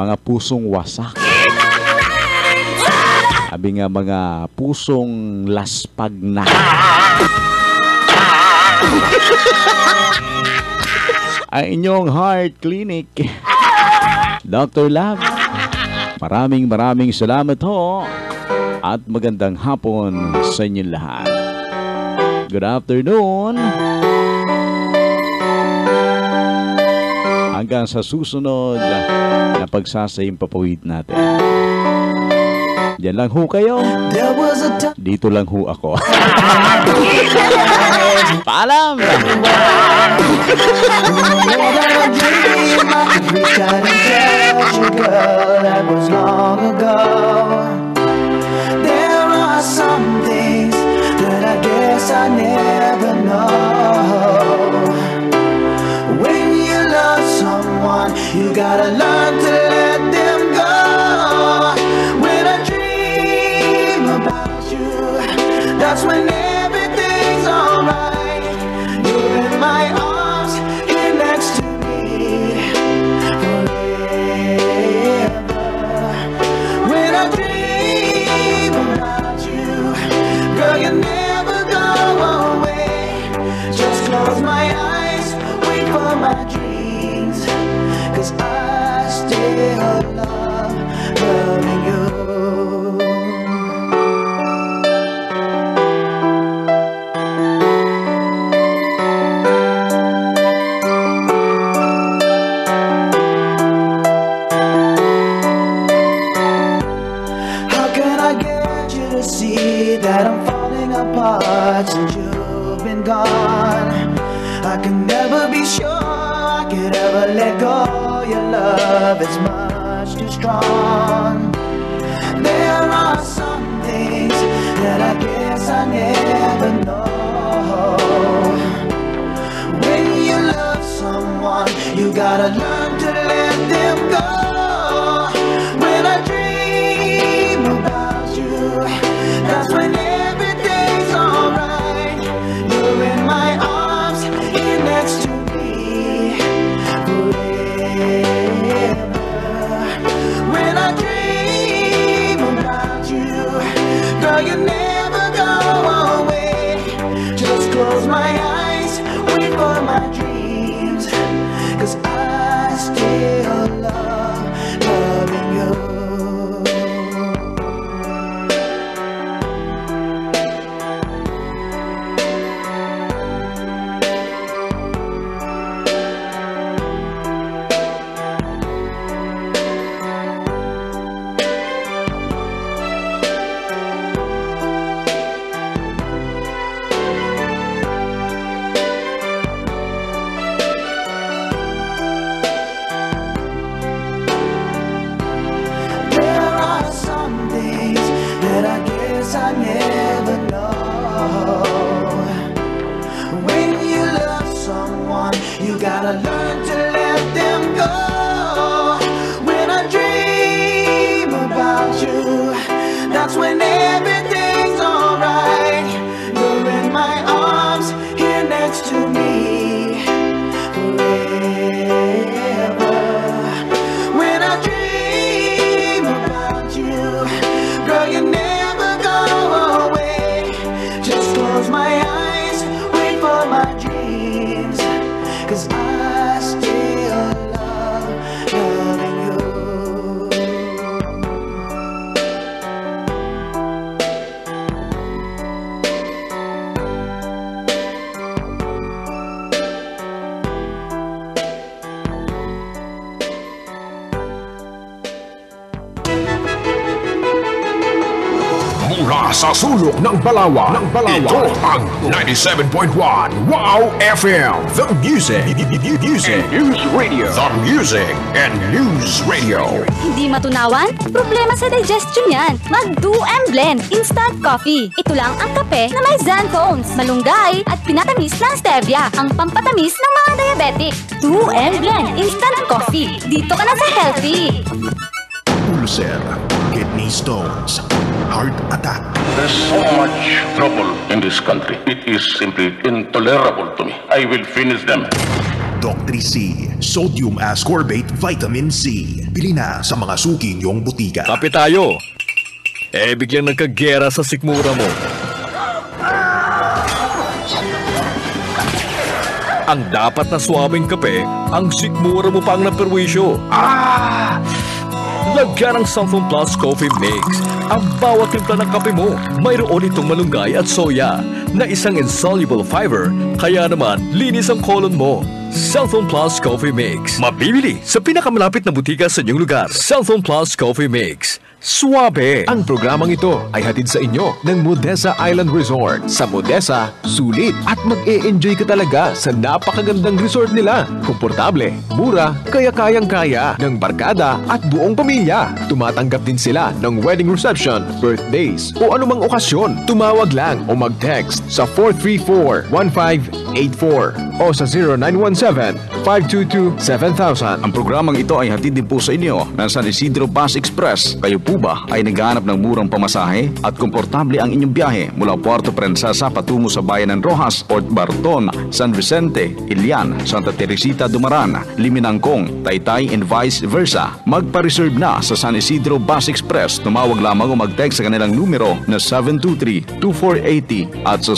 [SPEAKER 2] mga pusong wasak. Sabi nga mga pusong laspag na. ang inyong heart clinic. Dr. Love, maraming maraming salamat ho at magandang hapon sa inyong lahat. Good afternoon. Hanggang sa susunod na pagsasayang papawid natin. Diyan lang ho kayo. Dito lang ho ako. [laughs] Paalam!
[SPEAKER 3] There are some things that I guess I never gotta learn to love is much too strong. There are some things that I guess I never know. When you love someone, you gotta learn to let them
[SPEAKER 4] ng Balawan, ng Balawan. ito ang 97.1 Wow FM. The music, music, and news radio. The music and news radio.
[SPEAKER 22] Hindi matunawan? Problema sa digestion yan. Mag Do and Blend Instant Coffee. Ito lang ang kape na may xanthones, malunggay at pinatamis ng stevia. Ang pampatamis ng mga diabetic. Do and Blend Instant Coffee. Dito ka na sa healthy.
[SPEAKER 23] ulcer, kidney stones, heart attack.
[SPEAKER 24] There's so much trouble in this country. It is simply intolerable to me. I will finish them.
[SPEAKER 23] Dr. C, Sodium Ascorbate Vitamin C. Bili na sa mga suking yung butika.
[SPEAKER 14] Kape tayo. Eh, biglang nagkagera sa sikmura mo. Ang dapat na swabing kape, ang sikmura mo pang naperwisyo. Ah! Lagyan ng Santon Plus Coffee Mix. Ang bawat timpla ng kape mo, mayroon itong malunggay at soya na isang insoluble fiber, kaya naman linis ang kolon mo. Cellphone Plus Coffee Mix. Mabibili sa pinakamalapit na butika sa inyong lugar. Cellphone Plus Coffee Mix. Suabe.
[SPEAKER 4] Ang programang ito ay hatid sa inyo ng Modesa Island Resort. Sa Modesa, sulit at mag-e-enjoy ka talaga sa napakagandang resort nila. Komportable, mura, kaya kayang-kaya ng barkada at buong pamilya. Tumatanggap din sila ng wedding reception, birthdays o anumang okasyon. Tumawag lang o mag-text sa 434-1584 o sa 0917-522-7000.
[SPEAKER 2] Ang programang ito ay hatid din po sa inyo ng San Isidro Bus Express. Kayo po ba ay naghahanap ng murang pamasahe at komportable ang inyong biyahe mula Puerto Princesa patungo sa bayan ng Rojas, Port Barton, San Vicente, Ilian, Santa Teresita, Dumaran, Liminangkong, Taytay and vice versa. Magpa-reserve na sa San Isidro Bus Express. Tumawag lamang o mag-text sa kanilang numero na 723-2480 at sa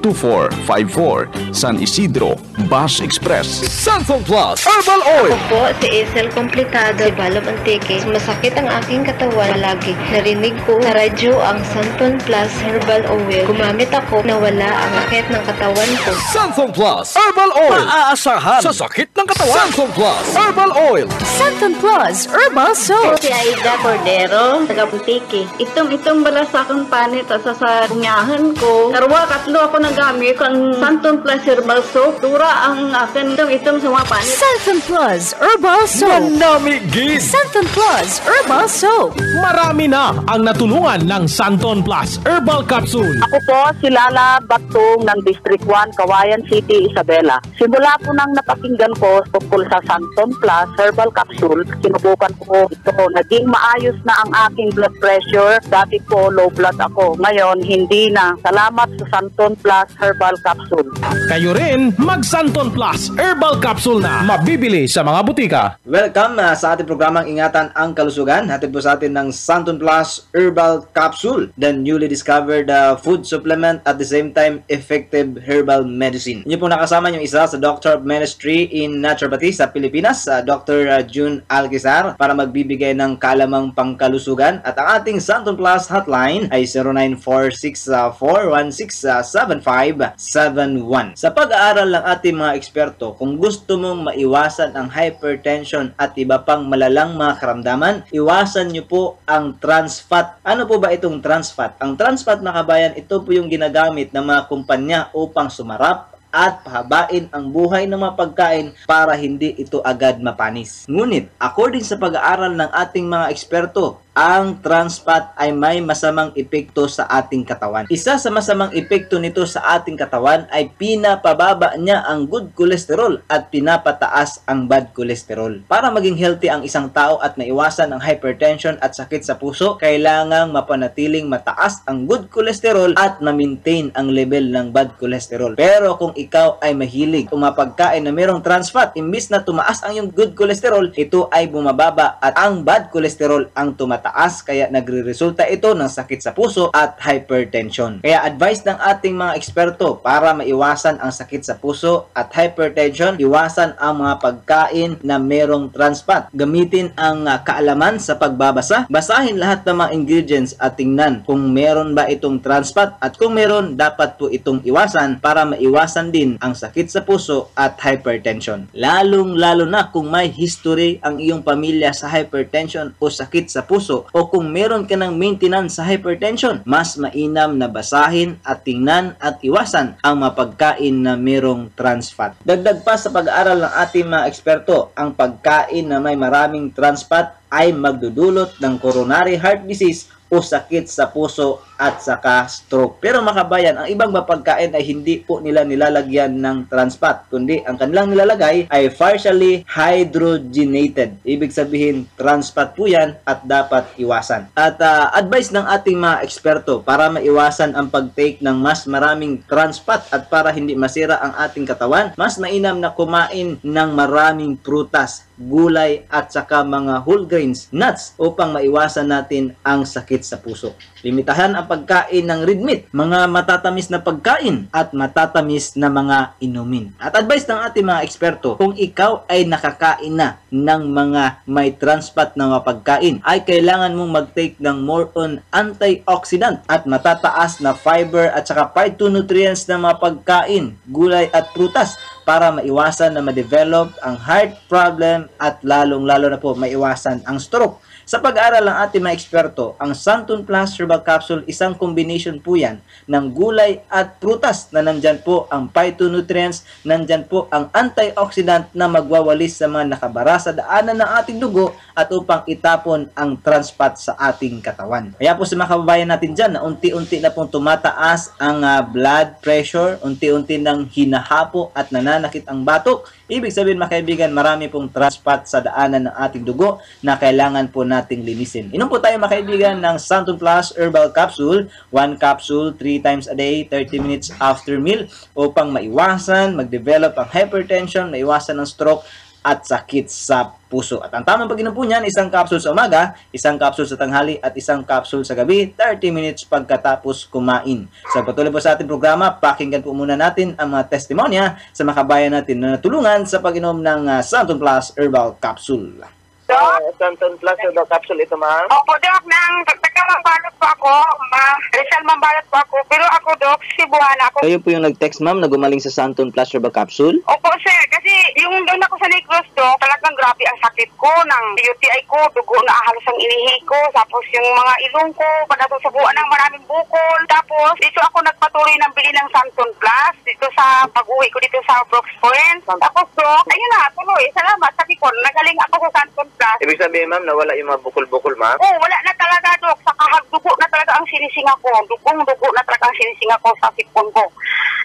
[SPEAKER 2] 723-2454 San Isidro Bus Express.
[SPEAKER 14] Santon Plus Herbal Oil.
[SPEAKER 25] Ako po si Isel Kompletado, si Balom Antique. Masakit ang aking katawan lagi. Narinig ko sa radyo ang Santon Plus Herbal Oil. Gumamit ako na wala ang sakit ng katawan ko.
[SPEAKER 14] Santon Plus Herbal Oil. Maaasahan sa sakit ng katawan. Santon Plus Herbal Oil.
[SPEAKER 10] Santon Plus Herbal Soap.
[SPEAKER 26] Si Aida Cordero, taga Butiki. Itong-itong bala sa akong panit at sa sa kunyahan ko. Karwa, katlo ako nagamit ang Santon Plus Herbal Soap. Tura ang akin itong-itong sa mga panit.
[SPEAKER 10] Santon Plus Herbal Soap.
[SPEAKER 14] Manamigin.
[SPEAKER 10] Santon Plus Herbal Soap.
[SPEAKER 27] Marami na ang natulungan ng Santon Plus Herbal Capsule.
[SPEAKER 28] Ako po si Lala Batong ng District 1, Kawayan City, Isabela. Simula po nang napakinggan ko tungkol sa Santon Plus Herbal Capsule, sinubukan ko ito. Naging maayos na ang aking blood pressure. Dati po low blood ako. Ngayon, hindi na. Salamat sa Santon Plus Herbal Capsule.
[SPEAKER 27] Kayo rin, mag Santon Plus Herbal Capsule na. Mabibili sa mga butika.
[SPEAKER 29] Welcome uh, sa ating programang Ingatan ang Kalusugan. Hatid po sa atin ng Santon Plus Herbal Capsule, the newly discovered uh, food supplement at the same time effective herbal medicine. Inyo po nakasama yung isa sa Doctor of Ministry in Naturopathy sa Pilipinas, uh, Dr. uh, June Alquizar, para magbibigay ng kalamang pangkalusugan. At ang ating Santon Plus hotline ay 0946-416-7571. Sa pag-aaral ng ating mga eksperto, kung gusto mong maiwasan ang hypertension at iba pang malalang mga karamdaman, iwasan nyo po ang trans fat. Ano po ba itong trans fat? Ang trans fat na kabayan, ito po yung ginagamit ng mga kumpanya upang sumarap at pahabain ang buhay ng mga pagkain para hindi ito agad mapanis. Ngunit, according sa pag-aaral ng ating mga eksperto, ang trans fat ay may masamang epekto sa ating katawan. Isa sa masamang epekto nito sa ating katawan ay pinapababa niya ang good cholesterol at pinapataas ang bad cholesterol. Para maging healthy ang isang tao at maiwasan ang hypertension at sakit sa puso, kailangang mapanatiling mataas ang good cholesterol at ma-maintain ang level ng bad cholesterol. Pero kung ikaw ay mahilig o mapagkain na mayroong trans fat, imbis na tumaas ang iyong good cholesterol, ito ay bumababa at ang bad cholesterol ang tumataas kaya nagre-resulta ito ng sakit sa puso at hypertension. Kaya advice ng ating mga eksperto para maiwasan ang sakit sa puso at hypertension, iwasan ang mga pagkain na merong trans fat. Gamitin ang uh, kaalaman sa pagbabasa. Basahin lahat ng mga ingredients at tingnan kung meron ba itong trans fat at kung meron, dapat po itong iwasan para maiwasan din ang sakit sa puso at hypertension. Lalong lalo na kung may history ang iyong pamilya sa hypertension o sakit sa puso o kung meron ka ng maintenance sa hypertension, mas mainam na basahin at tingnan at iwasan ang mapagkain na merong trans fat. Dagdag pa sa pag-aaral ng ating mga eksperto, ang pagkain na may maraming trans fat ay magdudulot ng coronary heart disease o sakit sa puso at saka stroke. Pero makabayan, ang ibang mapagkain ay hindi po nila nilalagyan ng trans fat, kundi ang kanilang nilalagay ay partially hydrogenated. Ibig sabihin, trans fat po yan at dapat iwasan. At uh, advice ng ating mga eksperto para maiwasan ang pagtake ng mas maraming trans fat at para hindi masira ang ating katawan, mas mainam na kumain ng maraming prutas, gulay at saka mga whole grains, nuts upang maiwasan natin ang sakit sa puso. Limitahan ang pagkain ng red meat, mga matatamis na pagkain at matatamis na mga inumin. At advice ng ating mga eksperto, kung ikaw ay nakakain na ng mga may trans fat na mga pagkain, ay kailangan mong mag-take ng more on antioxidant at matataas na fiber at saka phytonutrients na mga pagkain, gulay at prutas para maiwasan na ma-develop ang heart problem at lalong-lalo na po maiwasan ang stroke. Sa pag-aaral ng ating mga eksperto, ang Santon Plus Herbal Capsule isang combination po yan ng gulay at prutas na nandyan po ang phytonutrients, nandyan po ang antioxidant na magwawalis sa mga nakabara sa daanan ng ating dugo at upang itapon ang trans fat sa ating katawan. Kaya po sa mga kababayan natin dyan na unti-unti na pong tumataas ang ah, blood pressure, unti-unti nang hinahapo at nananakit ang batok, Ibig sabihin mga kaibigan, marami pong trans fat sa daanan ng ating dugo na kailangan po nating linisin. Inom po tayo mga kaibigan ng Santon Plus Herbal Capsule, 1 capsule 3 times a day, 30 minutes after meal upang maiwasan, mag-develop ang hypertension, maiwasan ang stroke at sakit sa puso. At ang tamang pag-inom po niyan, isang capsule sa umaga, isang capsule sa tanghali, at isang capsule sa gabi, 30 minutes pagkatapos kumain. Sa patuloy po sa ating programa, pakinggan po muna natin ang mga testimonya sa mga kabayan natin na natulungan sa pag-inom ng uh, Santon Plus Herbal Capsule.
[SPEAKER 9] Uh, Santon Plus Herbal Capsule ito, ma'am.
[SPEAKER 30] Opo, Dok, nang pagkakamambalot po ako, ma, Rizal mambalot po ako, pero ako, Dok, Cebuana ako.
[SPEAKER 29] Kayo po yung nag-text ma'am na gumaling sa Santon Plus Herbal Capsule?
[SPEAKER 30] Opo, sir, kasi yung doon ako sa Negros, Dok, talagang grabe ang sakit ko ng UTI ko, dugo na halos ang inihi ko, tapos yung mga ilong ko, panatusubuan ng maraming bukol. Tapos, dito ako nagpatuloy ng bili ng Santon Plus, dito sa pag-uwi ko dito sa Brooks Point. Tapos, Dok, ayun na, tuloy, salamat, sabi ko, nagaling ako sa Santon Plus.
[SPEAKER 9] Ibig sabihin, ma'am, nawala yung mga bukol-bukol, ma'am?
[SPEAKER 30] Oh, wala na talaga, Dok. Sa kahagdugo na talaga ang sinisinga ko. Dugong-dugo na talaga ang sinisinga ko sa sipon ko.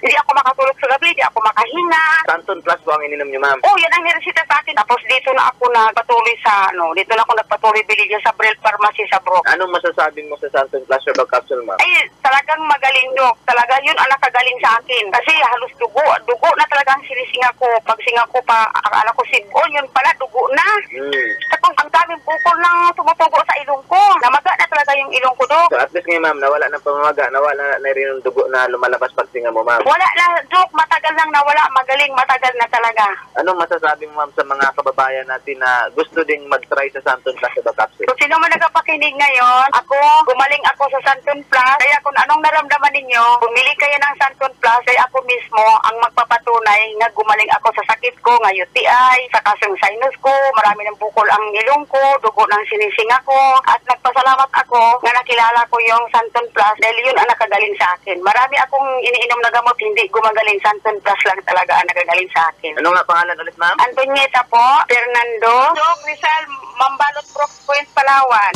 [SPEAKER 30] Hindi ako makatulog sa gabi, hindi ako makahinga.
[SPEAKER 9] Santon Plus po ang ininom niyo, ma'am.
[SPEAKER 30] Oh, yan ang niresita sa akin. Tapos dito na ako nagpatuloy sa, ano, dito na ako nagpatuloy bili dyan sa Brill Pharmacy sa Bro.
[SPEAKER 9] Anong masasabi mo sa Santon Plus Herbal Capsule, ma'am?
[SPEAKER 30] Ay, talagang magaling, Dok. Talaga yun ang nakagaling sa akin. Kasi halos dugo. Dugo na talaga ang sinisinga ko. Pag singa ko pa, akala ko sipon, yun pala, dugo na.
[SPEAKER 9] Hmm.
[SPEAKER 30] Tapos ang daming bukol na tumutugo sa ilong ko. Namaga na talaga yung ilong ko, Dok.
[SPEAKER 9] So at least ngayon, ma'am, nawala ng pamamaga, nawala na rin yung dugo na lumalabas pag singa mo, ma'am.
[SPEAKER 30] Wala na, Dok. Matagal nang nawala. Magaling, matagal na talaga.
[SPEAKER 9] Anong masasabi mo, ma'am, sa mga kababayan natin na gusto ding mag-try sa Santon Plus Herbal Capsule?
[SPEAKER 30] Kung sino man nagpapakinig ngayon, ako, gumaling ako sa Santon Plus. Kaya kung anong naramdaman ninyo, bumili kayo ng Santon Plus, kaya ako mismo ang magpapatunay na gumaling ako sa sakit ko, nga UTI, sa kasong sinus ko, marami ng bukol ang ilong ko, dugo ng sinisinga ko, at nagpasalamat ako nga nakilala ko yung Santon Plus dahil yun ang nakagaling sa akin. Marami akong iniinom na gamot, hindi gumagaling. Santon Plus lang talaga ang nakagaling sa akin.
[SPEAKER 9] Ano nga pangalan ulit, ma'am?
[SPEAKER 30] Antonieta po, Fernando, Doc Rizal, Mambalot, Brooks Point, Palawan.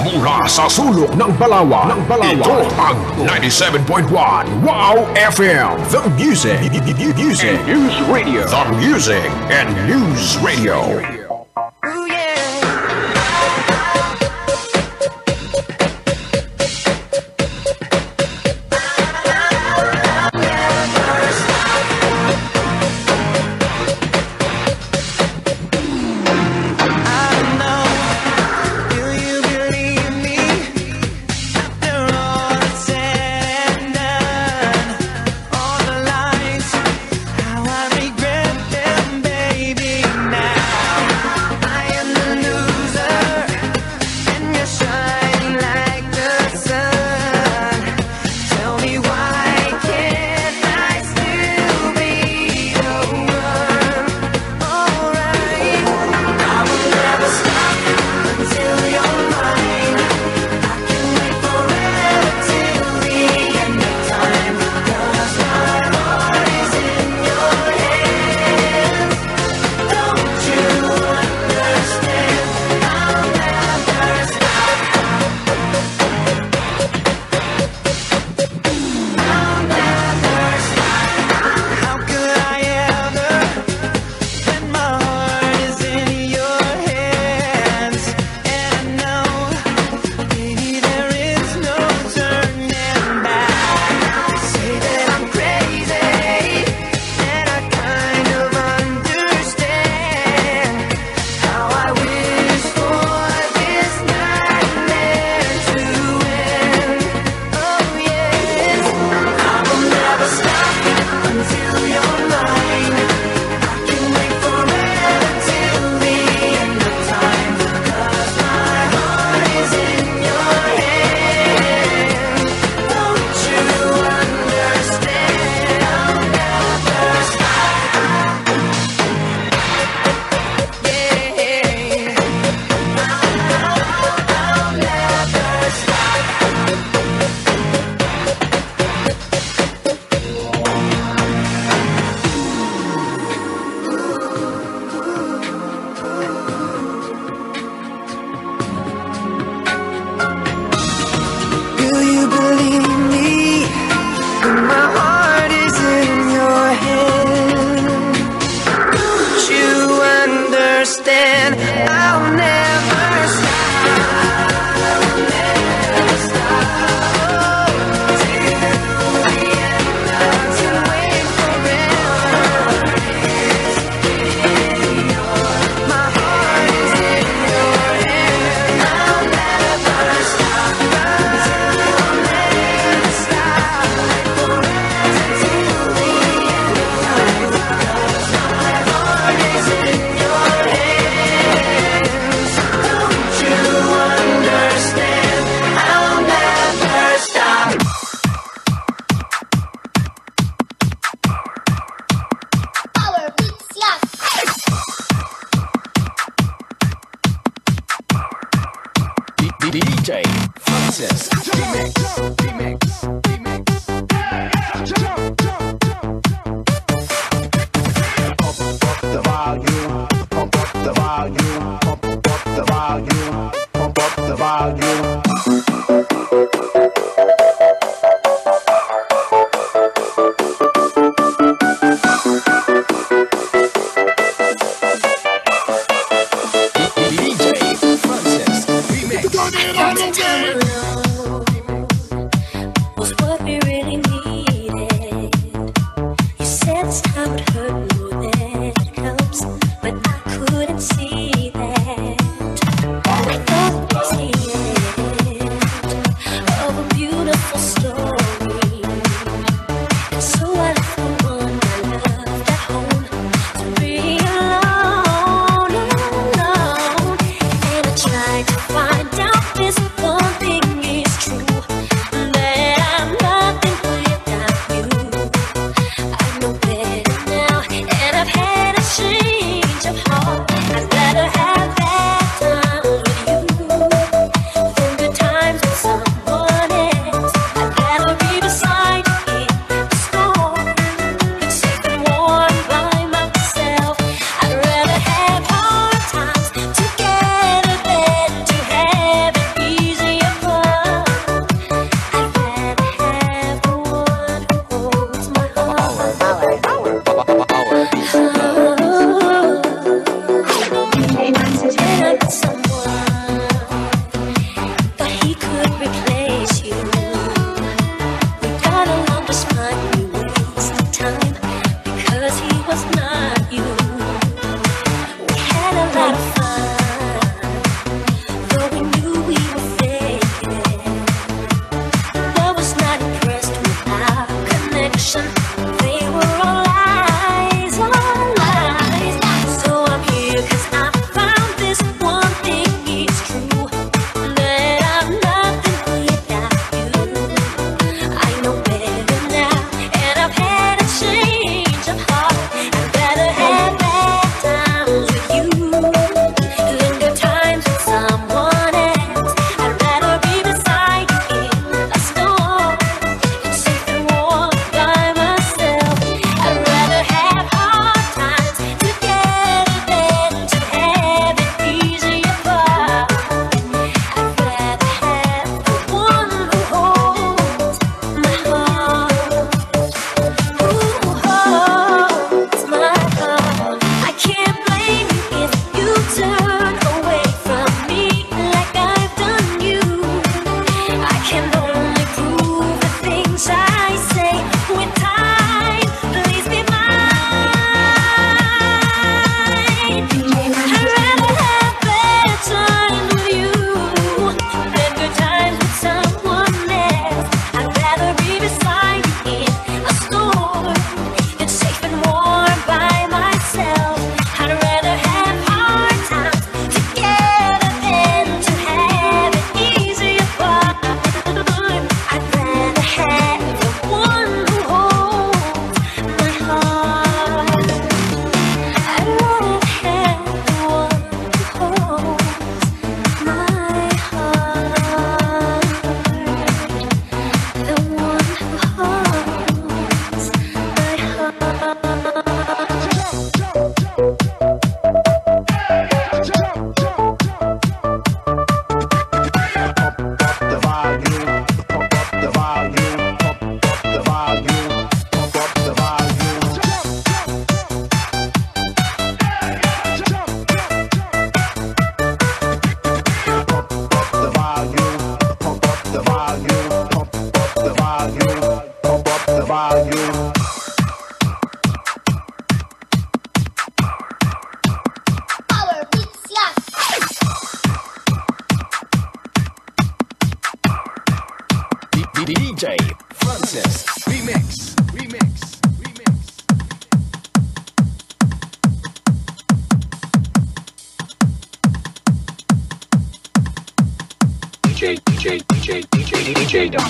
[SPEAKER 23] Mula sa sulok ng Balawan, ng Balawan. ito ang 97.1 Wow FM. The music, music, and news radio. The music and news radio.
[SPEAKER 3] How I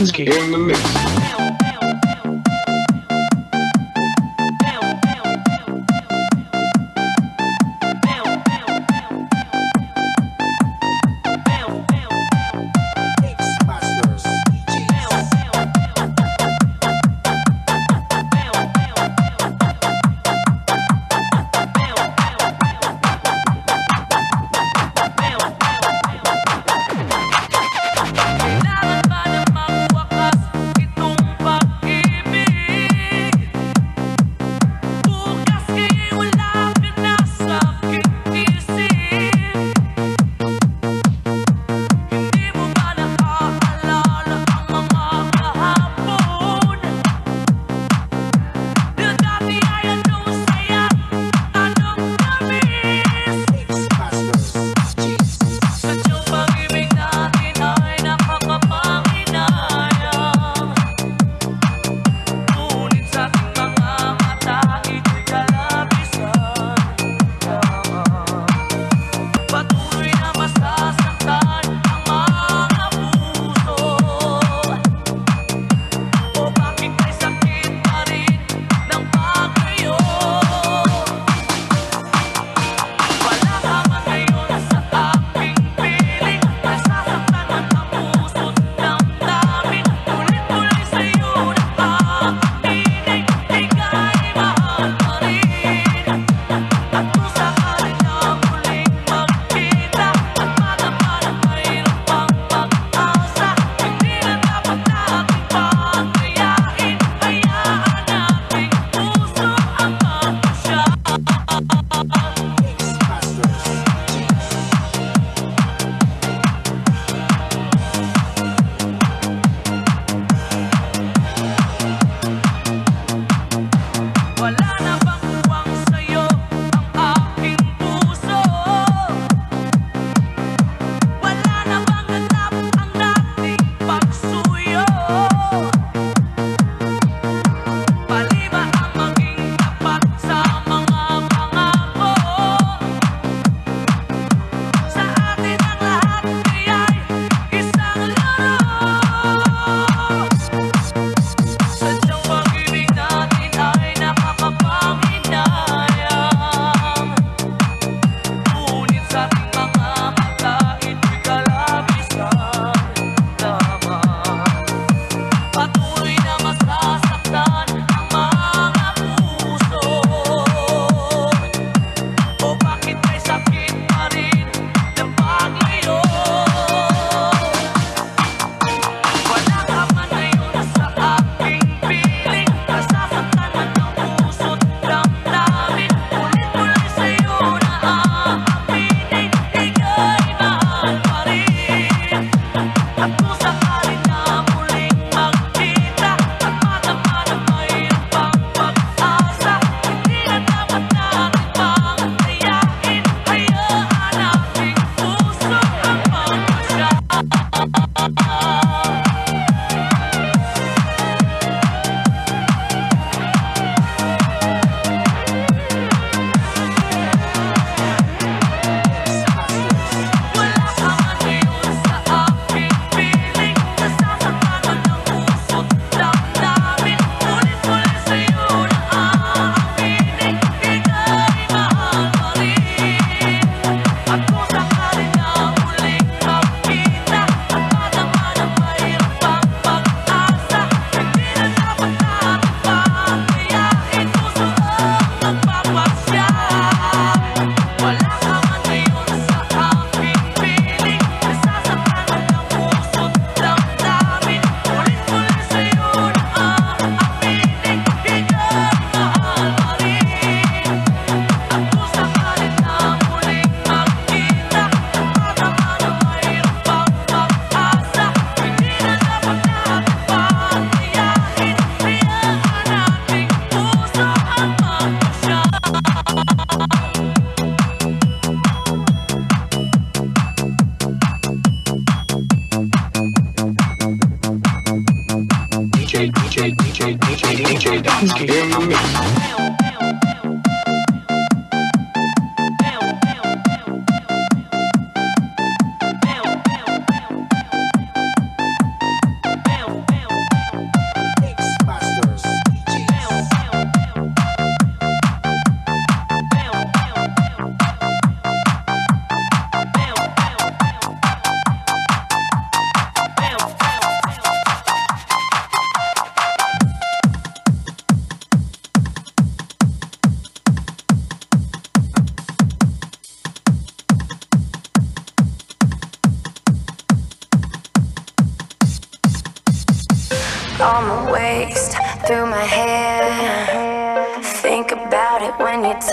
[SPEAKER 4] DJ
[SPEAKER 31] Donsky in the mix.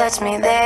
[SPEAKER 7] Touch me there.